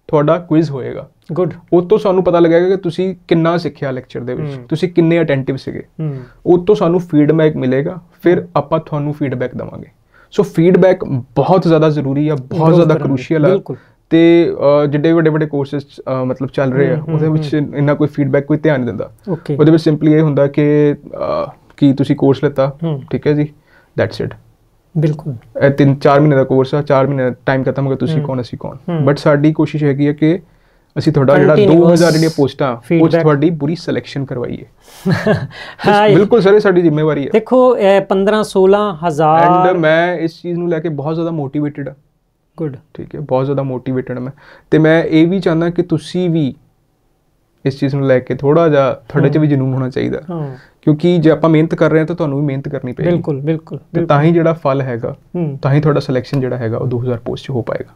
ਤੁਹਾਡਾ ਕੁਇਜ਼ ਹੋਏਗਾ। ਗੁੱਡ ਉਹ ਤੋਂ ਸਾਨੂੰ ਪਤਾ ਲੱਗੇਗਾ ਕਿ ਤੁਸੀਂ ਕਿੰਨਾ ਸਿੱਖਿਆ ਲੈਕਚਰ ਦੇ ਵਿੱਚ। ਤੁਸੀਂ ਕਿੰਨੇ ਅਟੈਂਟਿਵ ਸੀਗੇ। ਉਹ ਤੋਂ ਸਾਨੂੰ ਫੀਡਬੈਕ ਮਿਲੇਗਾ ਫਿਰ ਆਪਾਂ ਤੁਹਾਨੂੰ ਫੀਡਬੈਕ ਦਵਾਂਗੇ। ਸੋ ਫੀਡਬੈਕ ਬਹੁਤ ਜ਼ਿਆਦਾ ਜ਼ਰੂਰੀ ਆ ਬਹੁਤ ਜ਼ਿਆਦਾ ਕ੍ਰੂਸ਼ੀਅਲ ਆ। ਤੇ ਜਿੱਡੇ ਵੱਡੇ ਵੱਡੇ ਕੋਰਸਸ ਮਤਲਬ ਚੱਲ ਰਹੇ ਆ ਉਹਦੇ ਵਿੱਚ ਇੰਨਾ ਕੋਈ ਫੀਡਬੈਕ ਕੋਈ ਧਿਆਨ ਨਹੀਂ ਦਿੰਦਾ। ਉਹਦੇ ਵਿੱਚ ਸਿੰਪਲੀ ਇਹ ਹੁੰਦਾ ਕਿ ਕੀ ਤੁਸੀਂ ਕੋਰਸ ਲਿੱਤਾ ਠੀਕ ਹੈ ਜੀ ਦੈਟਸ ਇਟ ਬਿਲਕੁਲ। ਇਹ ਤਿੰਨ 4 ਮਹੀਨੇ ਦਾ ਕੋਰਸ ਆ 4 ਮਹੀਨੇ ਟਾਈਮ ਖਤਮ ਹੋ ਗਿਆ ਤੁਸੀਂ। ਕੌਣ ਅਸੀਂ ਕੌਣ। ਬਟ ਸਾਡੀ ਕੋਸ਼ਿਸ਼ ਹੈਗੀ ਹੈ ਕਿ ਅਸੀਂ ਤੁਹਾਡਾ ਜਿਹੜਾ Continuous 2000 ਜਿਹੜੀਆਂ ਪੋਸਟਾਂ ਉਹ। ਤੁਹਾਡੀ ਪੂਰੀ ਸਿਲੈਕਸ਼ਨ ਕਰਵਾਈਏ। ਹਾਂ ਬਿਲਕੁਲ ਸਰ ਇਹ ਸਾਡੀ ਜ਼ਿੰਮੇਵਾਰੀ ਹੈ ਦੇਖੋ ਇਹ 15 16 ਹਜ਼ਾਰ ਐਂਡ ਮੈਂ ਇਸ ਚੀਜ਼ ਨੂੰ ਲੈ ਕੇ ਬਹੁਤ ਜ਼ਿਆਦਾ ਮੋਟੀਵੇਟਿਡ ਹਾਂ ਗੁੱਡ ਠੀਕ ਹੈ ਬਹੁਤ ਜ਼ਿਆਦਾ ਮੋਟੀਵੇਟਡ ਮੈਂ। ਤੇ ਮੈਂ ਇਹ ਵੀ ਚਾਹੁੰਦਾ ਕਿ ਤੁਸੀਂ ਵੀ ਇਸ ਚੀਜ਼ ਨੂੰ ਲੈ ਕੇ ਥੋੜਾ ਜਿਹਾ ਤੁਹਾਡੇ 'ਚ ਵੀ ਜਨੂਨ ਹੋਣਾ ਚਾਹੀਦਾ। ਹਾਂ। ਕਿਉਂਕਿ ਜੇ ਆਪਾਂ ਮਿਹਨਤ ਕਰ ਰਹੇ ਹਾਂ ਤਾਂ ਤੁਹਾਨੂੰ ਵੀ ਮਿਹਨਤ ਕਰਨੀ ਪਏਗੀ। ਬਿਲਕੁਲ ਬਿਲਕੁਲ ਤੇ ਤਾਂ ਹੀ ਜਿਹੜਾ ਫਲ ਹੈਗਾ ਤਾਂ ਹੀ ਤੁਹਾਡਾ ਸਿਲੈਕਸ਼ਨ ਜਿਹੜਾ ਹੈਗਾ ਉਹ 2000 ਪੋਸਟ 'ਚ ਹੋ ਪਾਏਗਾ।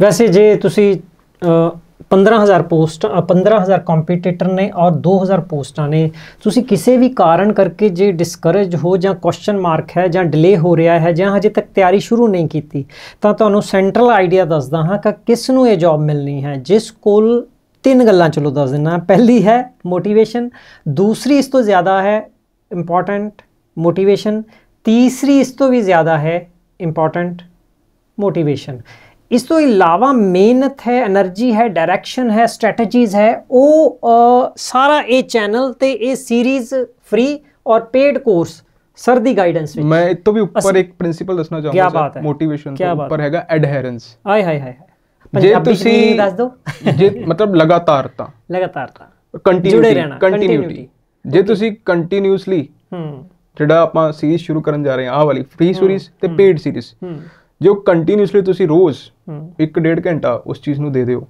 ਵੈਸੇ ਜੇ ਤੁਸੀਂ ਅ, 15000 ਪੋਸਟ ਅ, 15000 ਕੰਪੀਟੀਟਰ ਨੇ ਔਰ 2000 ਪੋਸਟਾਂ ਨੇ ਤੁਸੀਂ ਕਿਸੇ ਵੀ ਕਾਰਨ ਕਰਕੇ ਜੇ ਡਿਸਕਰੇਜ ਹੋ ਜਾਂ ਕੁਐਸਚਨ ਮਾਰਕ ਹੈ ਜਾਂ ਡਿਲੇ ਹੋ ਰਿਹਾ ਹੈ ਜਾਂ ਹਜੇ ਤੱਕ ਤਿਆਰੀ ਸ਼ੁਰੂ ਨਹੀਂ ਕੀਤੀ ਤਾਂ ਤੁਹਾਨੂੰ ਸੈਂਟਰਲ ਆਈਡੀਆ ਦੱਸਦਾ ਹਾਂ ਕਿ ਕਿਸ ਨੂੰ ਇਹ ਜੌਬ ਮਿਲਣੀ ਹੈ। ਜਿਸ ਕੋਲ ਤਿੰਨ ਗੱਲਾਂ ਚਲੋ ਦੱਸ ਦਿੰਨਾ ਪਹਿਲੀ ਹੈ ਮੋਟੀਵੇਸ਼ਨ ਦੂਸਰੀ ਇਸ ਤੋਂ ਜ਼ਿਆਦਾ ਹੈ इंपॉर्टेंट मोटिवेशन तीसरी इस तो भी ज़्यादा है इंपॉर्टेंट मोटिवेशन इस तो अलावा मेहनत है એનર્ਜੀ ਹੈ ਡਾਇਰੈਕਸ਼ਨ ਹੈ ਸਟ੍ਰੈਟਜੀਜ਼ ਹੈ ਉਹ ਸਾਰਾ ਇਹ ਚੈਨਲ ਤੇ ਇਹ series free or paid course sir the guidance ਵਿੱਚ ਮੈਂ ਇਸ ਤੋਂ ਵੀ ਉੱਪਰ ਇੱਕ ਪ੍ਰਿੰਸੀਪਲ ਦੱਸਣਾ ਚਾਹੁੰਦਾ ਸਰ ਮੋਟੀਵੇਸ਼ਨ ਤੋਂ ਉੱਪਰ ਹੈਗਾ ਐਡਹੈਰੈਂਸ ਹਾਏ ਹਾਏ ਹਾਏ ਜੇ ਤੁਸੀਂ ਦੱਸ ਦਿਓ ਜੇ ਮਤਲਬ ਲਗਾਤਾਰਤਾ ਲਗਾਤਾਰਤਾ ਕੰਟੀਨਿਊਟੀ ਕੰਟੀਨਿਊਟੀ ਜੇ ਤੁਸੀਂ ਕੰਟੀਨਿਊਸਲੀ ਹੂੰ। ਜਿਹੜਾ ਆਪਾਂ ਸੀਰੀਜ਼ ਸ਼ੁਰੂ ਕਰਨ ਜਾ ਰਹੇ ਹਾਂ ਆਹ ਵਾਲੀ ਫ੍ਰੀ ਸੀਰੀਜ਼ ਤੇ ਪੇਡ ਸੀਰੀਜ਼ ਹੂੰ। ਜੋ ਕੰਟੀਨਿਊਸਲੀ ਤੁਸੀਂ ਰੋਜ਼ ਹੂੰ। ਇੱਕ ਡੇਢ ਘੰਟਾ ਉਸ ਚੀਜ਼ ਨੂੰ ਦੇ ਦਿਓ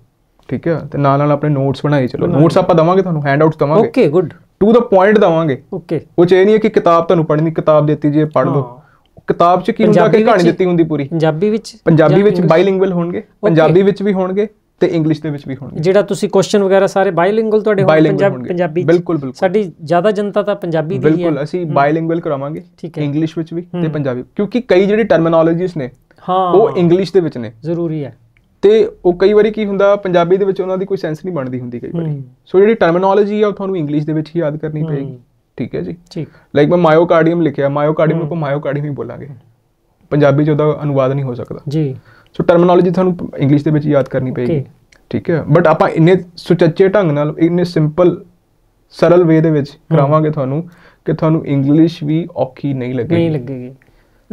ਠੀਕ ਹੈ? ਤੇ ਨਾਲ ਨਾਲ ਆਪਣੇ ਨੋਟਸ ਬਣਾਈ ਚਲੋ ਨੋਟਸ ਆਪਾਂ ਦਵਾਂਗੇ ਤੁਹਾਨੂੰ ਹੈਂਡਆਊਟਸ ਦਵਾਂਗੇ। Okay good to the point ਦਵਾਂਗੇ। ਓਕੇ ਉਹ ਚ ਇਹ ਨਹੀਂ ਹੈ ਕਿ ਕਿਤਾਬ ਤੁਹਾਨੂੰ ਪੜ੍ਹਨੀ ਕਿਤਾਬ ਦਿੱਤੀ ਜੇ ਪੜ੍ਹ ਲਓ ਕਿਤਾਬ ਚ ਕੀ ਹੁੰਦਾ ਕਿ ਕਹਾਣੀ ਦਿੱਤੀ ਹੁੰਦੀ ਪੂਰੀ? ਪੰਜਾਬੀ ਵਿੱਚ ਪੰਜਾਬੀ ਵਿੱਚ? ਬਾਈਲਿੰਗੁਅਲ ਹੋਣਗੇ ਪੰਜਾਬੀ ਵਿੱਚ ਵੀ ਹੋਣਗੇ। ਤੇ ਇੰਗਲਿਸ਼ ਦੇ ਵਿੱਚ ਵੀ ਹੋਣਗੇ। ਜਿਹੜਾ ਤੁਸੀਂ ਕੁਐਸਚਨ ਵਗੈਰਾ ਸਾਰੇ ਬਾਈਲਿੰਗੁਅਲ ਤੁਹਾਡੇ ਹੋਣਗੇ। ਪੰਜਾਬੀ? ਬਿਲਕੁਲ, ਬਿਲਕੁਲ। ਸਾਡੀ ਜ਼ਿਆਦਾ ਜਨਤਾ ਤਾਂ ਪੰਜਾਬੀ ਦੀ ਹੀ ਹੈ। ਬਿਲਕੁਲ ਅਸੀਂ ਬਾਈਲਿੰਗੁਅਲ ਕਰਾਵਾਂਗੇ। ਇੰਗਲਿਸ਼ ਵਿੱਚ ਵੀ ਤੇ। ਪੰਜਾਬੀ। ਕਿਉਂਕਿ ਕਈ ਜਿਹੜੀ ਟਰਮੀਨੋਲੋਜੀਸ ਨੇ ਹਾਂ। ਉਹ ਇੰਗਲਿਸ਼ ਦੇ ਵਿੱਚ ਨੇ। ਜ਼ਰੂਰੀ ਹੈ। ਤੇ ਉਹ ਕਈ ਵਾਰੀ ਕੀ ਹੁੰਦਾ ਪੰਜਾਬੀ ਦੇ ਵਿੱਚ ਉਹਨਾਂ ਦੀ ਕੋਈ ਸੈਂਸ ਨਹੀਂ ਬਣਦੀ ਹੁੰਦੀ ਕਈ ਵਾਰੀ। ਸੋ ਜਿਹੜੀ ਟਰਮੀਨੋਲੋਜੀ ਆ ਉਹ ਤੁਹਾਨੂੰ ਇੰਗਲਿਸ਼ ਦੇ ਵਿੱਚ ਹੀ ਯਾਦ ਕਰਨੀ। ਪਏਗੀ। ਠੀਕ ਹੈ ਜੀ? ਠੀਕ। ਲਾਈਕ ਮੈਂ ਮਾਇਓਕਾਰਡੀਅਮ ਲਿਖਿਆ। ਮਾਇਓਕਾਰਡੀਅਮ ਨੂੰ ਆਪਾਂ ਮਾਇਓਕਾਰਡੀਅਮ ਹੀ ਬੋਲਾਂਗੇ। ਪੰਜਾਬੀ ਚ ਉਹਦਾ ਅਨੁਵਾਦ ਨਹੀਂ ਹੋ ਸਕਦਾ। ਜੀ। ਸੋ ਟਰਮੀਨੋਲੋਜੀ ਤੁਹਾਨੂੰ ਇੰਗਲਿਸ਼ ਦੇ ਵਿੱਚ ਯਾਦ ਕਰਨੀ ਪਏਗੀ. ਠੀਕ ਹੈ? ਬਟ ਆਪਾਂ ਇੰਨੇ ਸੁਚੱਜੇ ਢੰਗ ਨਾਲ ਇੰਨੇ ਸਿੰਪਲ ਸਰਲ ਵੇ ਦੇ ਵਿੱਚ ਕਰਾਵਾਂਗੇ ਤੁਹਾਨੂੰ ਕਿ ਤੁਹਾਨੂੰ ਇੰਗਲਿਸ਼ ਵੀ ਔਖੀ ਨਹੀਂ ਨਹੀਂ ਲੱਗੇਗੀ।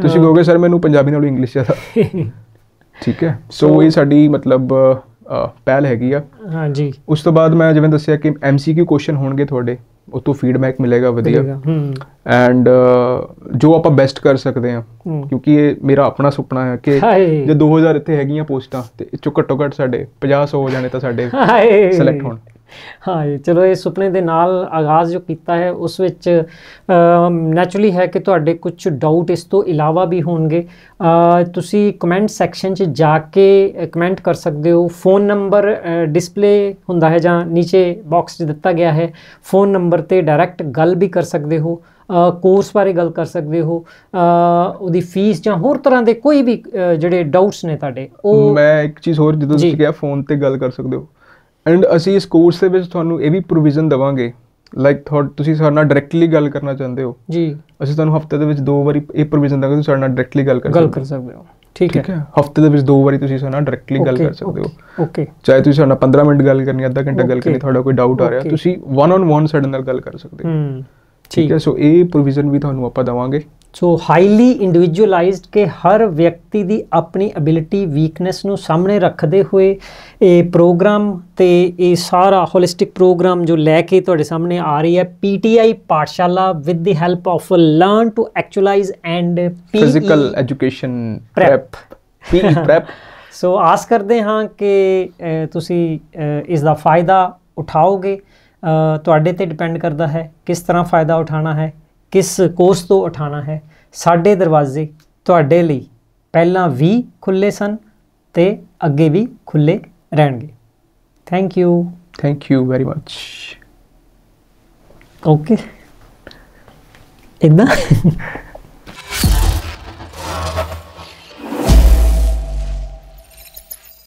ਤੁਸੀਂ ਕਹੋਗੇ ਸਰ ਮੈਨੂੰ ਪੰਜਾਬੀ ਨਾਲੋਂ ਇੰਗਲਿਸ਼ ਜ਼ਿਆਦਾ। ਠੀਕ ਹੈ? ਸੋ ਇਹ ਸਾਡੀ ਮਤਲਬ ਪਹਿਲ ਹੈਗੀ ਆ। ਹਾਂ ਜੀ ਉਸ ਤੋਂ ਬਾਅਦ ਮੈਂ ਜਿਵੇਂ ਦੱਸਿਆ ਕਿ ਐਮਸੀਕਿਊ ਕੁਐਸਚਨ ਹੋਣਗੇ ਤੁਹਾਡੇ ਉਹ ਤੋਂ ਫੀਡਬੈਕ ਮਿਲੇਗਾ ਵਧੀਆ ਐਂਡ ਜੋ ਆਪਾਂ ਬੈਸਟ ਕਰ ਸਕਦੇ ਹੂੰ। ਕਿਉਂਕਿ ਇਹ ਮੇਰਾ ਆਪਣਾ ਸੁਪਨਾ ਹੈ ਕਿ। ਜੇ 2000 ਇੱਥੇ ਹੈਗੀਆਂ ਪੋਸਟਾਂ ਤੇ ਇਹ 'ਚੋਂ ਘੱਟੋ ਘੱਟ ਸਾਡੇ 50 100 ਹੋ ਜਾਣੇ ਤਾਂ ਸਾਡੇ ਸਿਲੈਕਟ ਹੋਣ। ਹਾਂ ਚਲੋ ਇਹ ਸੁਪਨੇ ਦੇ ਨਾਲ ਆਗਾਜ਼ ਜੋ ਕੀਤਾ ਹੈ ਉਸ ਵਿੱਚ ਨੈਚੁਰਲੀ ਹੈ ਕਿ ਤੁਹਾਡੇ ਕੁਝ ਡਾਊਟ ਇਸ ਤੋਂ ਇਲਾਵਾ ਵੀ ਹੋਣਗੇ। ਤੁਸੀਂ ਕਮੈਂਟ ਸੈਕਸ਼ਨ 'ਚ ਜਾ ਕੇ ਕਮੈਂਟ ਕਰ ਸਕਦੇ ਹੋ। ਫੋਨ ਨੰਬਰ ਡਿਸਪਲੇ ਹੁੰਦਾ ਹੈ ਜਾਂ ਨੀਚੇ ਬਾਕਸ 'ਚ ਦਿੱਤਾ ਗਿਆ ਹੈ। ਫੋਨ ਨੰਬਰ ਤੇ ਡਾਇਰੈਕਟ ਗੱਲ ਵੀ ਕਰ ਸਕਦੇ ਹੋ ਕੋਰਸ ਬਾਰੇ ਗੱਲ ਕਰ ਸਕਦੇ ਹੋ ਉਹਦੀ ਫੀਸ ਜਾਂ ਹੋਰ ਤਰ੍ਹਾਂ ਦੇ ਕੋਈ ਵੀ ਜਿਹੜੇ ਡਾਊਟਸ ਨੇ ਤੁਹਾਡੇ ਉਹ ਮੈਂ ਇੱਕ ਚੀਜ਼ ਹੋਰ ਜਦੋਂ। ਤੁਸੀਂ ਕਿਹਾ ਫੋਨ ਤੇ ਗੱਲ ਕਰ ਸਕਦੇ ਹੋ। ਐਂਡ ਅਸੀਂ ਇਸ ਕੋਰਸ ਦੇ ਵਿੱਚ ਤੁਹਾਨੂੰ ਇਹ ਵੀ ਪ੍ਰੋਵੀਜ਼ਨ ਦਵਾਂਗੇ। ਲਾਈਕ ਤੁਸੀਂ ਸਾਡੇ ਨਾਲ ਡਾਇਰੈਕਟਲੀ ਗੱਲ ਕਰਨਾ ਚਾਹੁੰਦੇ ਹੋ। ਜੀ। ਅਸੀਂ ਤੁਹਾਨੂੰ ਹਫ਼ਤੇ ਦੇ ਵਿੱਚ ਦੋ ਵਾਰੀ ਇਹ ਪ੍ਰੋਵੀਜ਼ਨ ਦਾਂਗੇ ਤੁਸੀਂ ਸਾਡੇ ਨਾਲ ਡਾਇਰੈਕਟਲੀ ਗੱਲ ਕਰ ਗੱਲ ਸਕਦੇ ਕਰ ਸਕਦੇ ਹੋ। ਠੀਕ ਹੈ। ਹੈ? ਹਫ਼ਤੇ ਦੇ ਵਿੱਚ ਦੋ ਵਾਰੀ ਤੁਸੀਂ ਸਾਡੇ ਨਾਲ ਡਾਇਰੈਕਟਲੀ ਗੱਲ ਕਰ ਸਕਦੇ ਹੋ। ਓਕੇ ਚਾਹੇ ਤੁਸੀਂ ਸਾਡੇ ਨਾਲ 15 ਮਿੰਟ ਗੱਲ ਕਰਨੀ ਅੱਧਾ ਘੰਟਾ ਗੱਲ. ਕਰਨੀ ਤੁਹਾਡਾ ਕੋਈ ਡਾਊਟ ਆ ਰਿਹਾ. ਤੁਸੀਂ ਵਨ ਔਨ ਵਨ ਸਾਡੇ ਨਾਲ ਗੱਲ ਕਰ ਸਕਦੇ ਹੋ। ਹੂੰ ਠੀਕ ਹੈ? ਸੋ ਇਹ ਪ੍ਰੋਵੀਜ਼ਨ ਵੀ ਤੁਹਾਨੂੰ ਆਪਾਂ ਦਵਾਂਗੇ। ਸੋ ਹਾਈਲੀ ਇੰਡੀਵਿਜੂਅਲਾਈਜ਼ਡ ਕਿ ਹਰ ਵਿਅਕਤੀ ਦੀ ਆਪਣੀ ਐਬਿਲਿਟੀ ਵੀਕਨੈਸ ਨੂੰ ਸਾਹਮਣੇ ਰੱਖਦੇ ਹੋਏ ਇਹ ਪ੍ਰੋਗਰਾਮ ਤੇ ਇਹ ਸਾਰਾ ਹੋਲਿਸਟਿਕ ਪ੍ਰੋਗਰਾਮ ਜੋ ਲੈ ਕੇ ਤੁਹਾਡੇ ਸਾਹਮਣੇ ਆ ਰਹੀ ਹੈ PTI Pathshala with the help of learn to actualise and physical education. Prep P prep so ਆਸ ਕਰਦੇ ਹਾਂ ਕਿ ਤੁਸੀਂ ਇਸ ਦਾ ਫਾਇਦਾ ਉਠਾਓਗੇ। ਤੁਹਾਡੇ ਤੇ ਡਿਪੈਂਡ ਕਰਦਾ ਹੈ ਕਿਸ ਤਰ੍ਹਾਂ ਫਾਇਦਾ ਉਠਾਉਣਾ ਹੈ। ਕਿਸ ਕੋਰਸ ਤੋਂ ਉਠਾਉਣਾ ਹੈ? ਸਾਡੇ ਦਰਵਾਜ਼ੇ ਤੁਹਾਡੇ ਲਈ ਪਹਿਲਾਂ ਵੀ ਖੁੱਲੇ ਸਨ ਤੇ ਅੱਗੇ ਵੀ ਖੁੱਲੇ ਰਹਿਣਗੇ। Thank you thank you very much okay ਇਦਾਂ